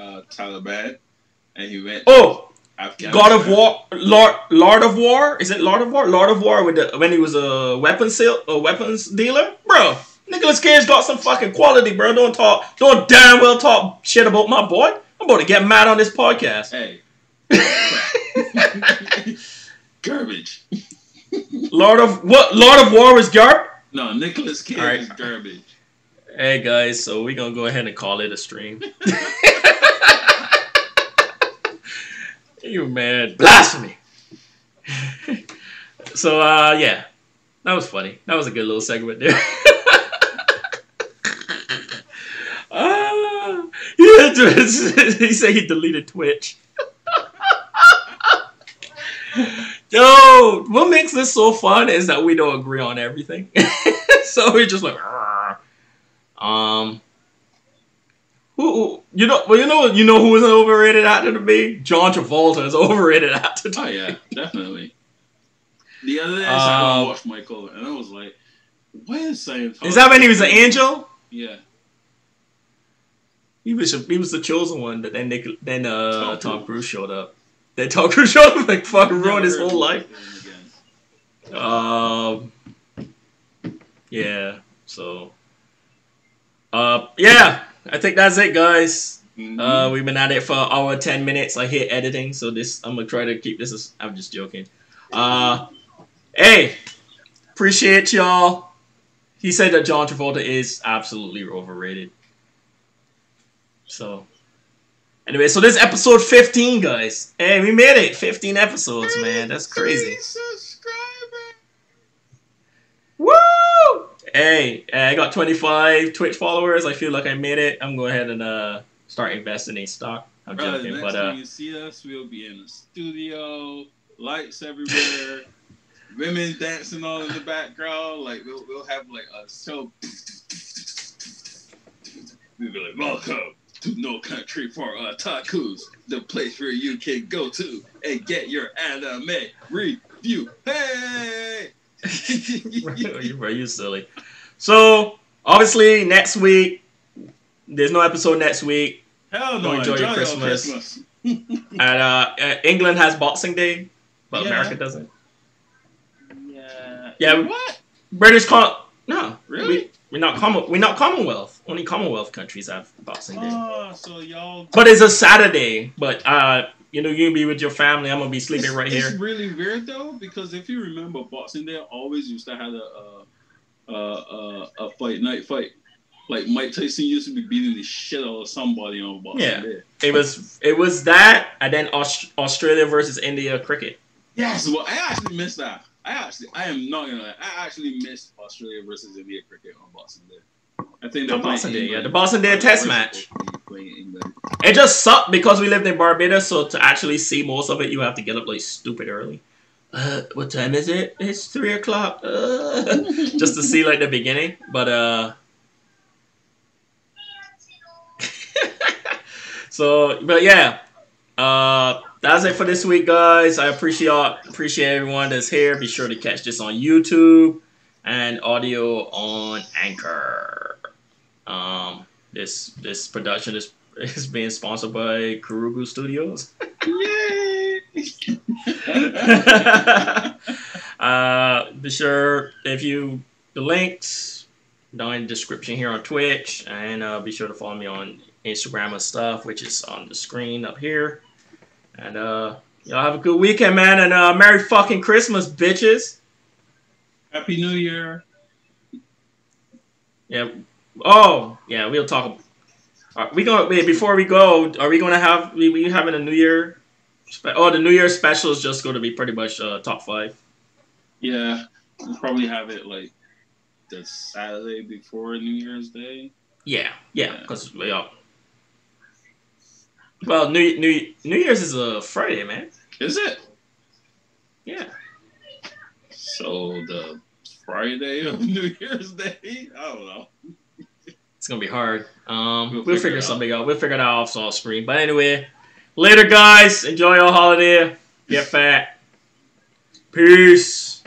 Uh, Taliban, and he went. Oh. God of War, Lord, Lord of War. Is it Lord of War? Lord of War with the when he was a weapons sale, a weapons dealer, bro. Nicholas Cage got some fucking quality, bro. Don't talk, don't damn well talk shit about my boy. I'm about to get mad on this podcast. Hey. <laughs> garbage. Lord of what? Lord of War was garb. No, Nicholas Cage right. is garbage. Hey guys, so we're gonna go ahead and call it a stream. <laughs> you man, blasphemy. <laughs> so uh, yeah, that was funny. That was a good little segment there. <laughs> Yeah, <laughs> he said he deleted Twitch. Yo, what makes this so fun is that we don't agree on everything. so we're just like, um, who, you know, well, you know, you know who is an overrated actor to me? John Travolta is an overrated actor to Oh yeah, definitely. The other day I Um, watched Michael, and I was like, What is Scientology? Is that when he was an angel? Yeah. He was he was the chosen one, but then they then uh Tom Cruise. Showed up. Then Tom Cruise showed up like fucking ruined his whole life. Um, yeah. So, uh, yeah. I think that's it, guys. Mhm. Uh, we've been at it for an hour ten minutes. I hate editing, so this I'm gonna try to keep this. As, I'm just joking. Uh, hey, appreciate y'all. He said that John Travolta is absolutely overrated. So, anyway, so this is episode 15, guys. Hey, we made it. 15 episodes, man. That's crazy. Woo! Hey, I got 25 Twitch followers. I feel like I made it. I'm going ahead and uh, start investing in stock. I'm Bro, joking, next but time uh, you see us, we'll be in the studio, lights everywhere, <laughs> women dancing all in the background. Like we'll, we'll have like a show. We'll be like, welcome to No Country for Otakus, the place where you can go to and get your anime review. Hey! <laughs> you bro, you silly. So obviously next week, there's no episode next week. Hell no! Enjoy Enjoy, your your Christmas. Christmas. <laughs> And uh, uh, England has Boxing Day, but Yeah. America doesn't. yeah. Yeah, What? British con no, Really? We, are not common. We're not Commonwealth. Only Commonwealth countries have Boxing Day. Oh, so y'all. But it's a Saturday. But uh, you know, you can be with your family. I'm gonna be sleeping It's- right It's here. It's really weird though because if you remember, Boxing Day always used to have a uh, uh, a fight night fight. Like Mike Tyson used to be beating the shit out of somebody on Boxing Yeah. Day. It was it was that, and then Aust- Australia versus India cricket. Yes, well, I actually missed that. I actually, I am not gonna lie, I actually missed Australia versus India cricket on Boxing Day. I think they're Boxing Day, yeah, the Boxing Day Test match. England. It just sucked because we lived in Barbados, so to actually see most of it, you have to get up like stupid early. Uh, what time is it? It's three o'clock. Uh, <laughs> just to see like the beginning, but uh. <laughs> so, but yeah, uh, that's it for this week, guys. I appreciate appreciate everyone that's here. Be sure to catch this on YouTube and audio on Anchor. Um, this this production is <laughs> is being sponsored by Kureigu Studios. Yay! <laughs> uh, be sure if you the links down in the description here on Twitch, and uh, be sure to follow me on Instagram and stuff, which is on the screen up here. And uh, y'all have a good weekend, man, and uh, Merry fucking Christmas, bitches. Happy New Year. Yeah. Oh, yeah. We'll talk. We going wait before we go? Are we going to have we, we having a New Year? Spe- oh, the New Year special is just going to be pretty much uh, top five. Yeah, we'll probably have it like the Saturday before New Year's Day. Yeah, yeah, because we all. Well, New New New Year's is a Friday, man. Is it? Yeah. So the Friday of <laughs> New Year's Day? I don't know gonna be hard. Um, we'll, we'll figure, figure something out. out. We'll figure it out off screen. But anyway, later, guys. Enjoy your holiday. Get <laughs> fat. Peace.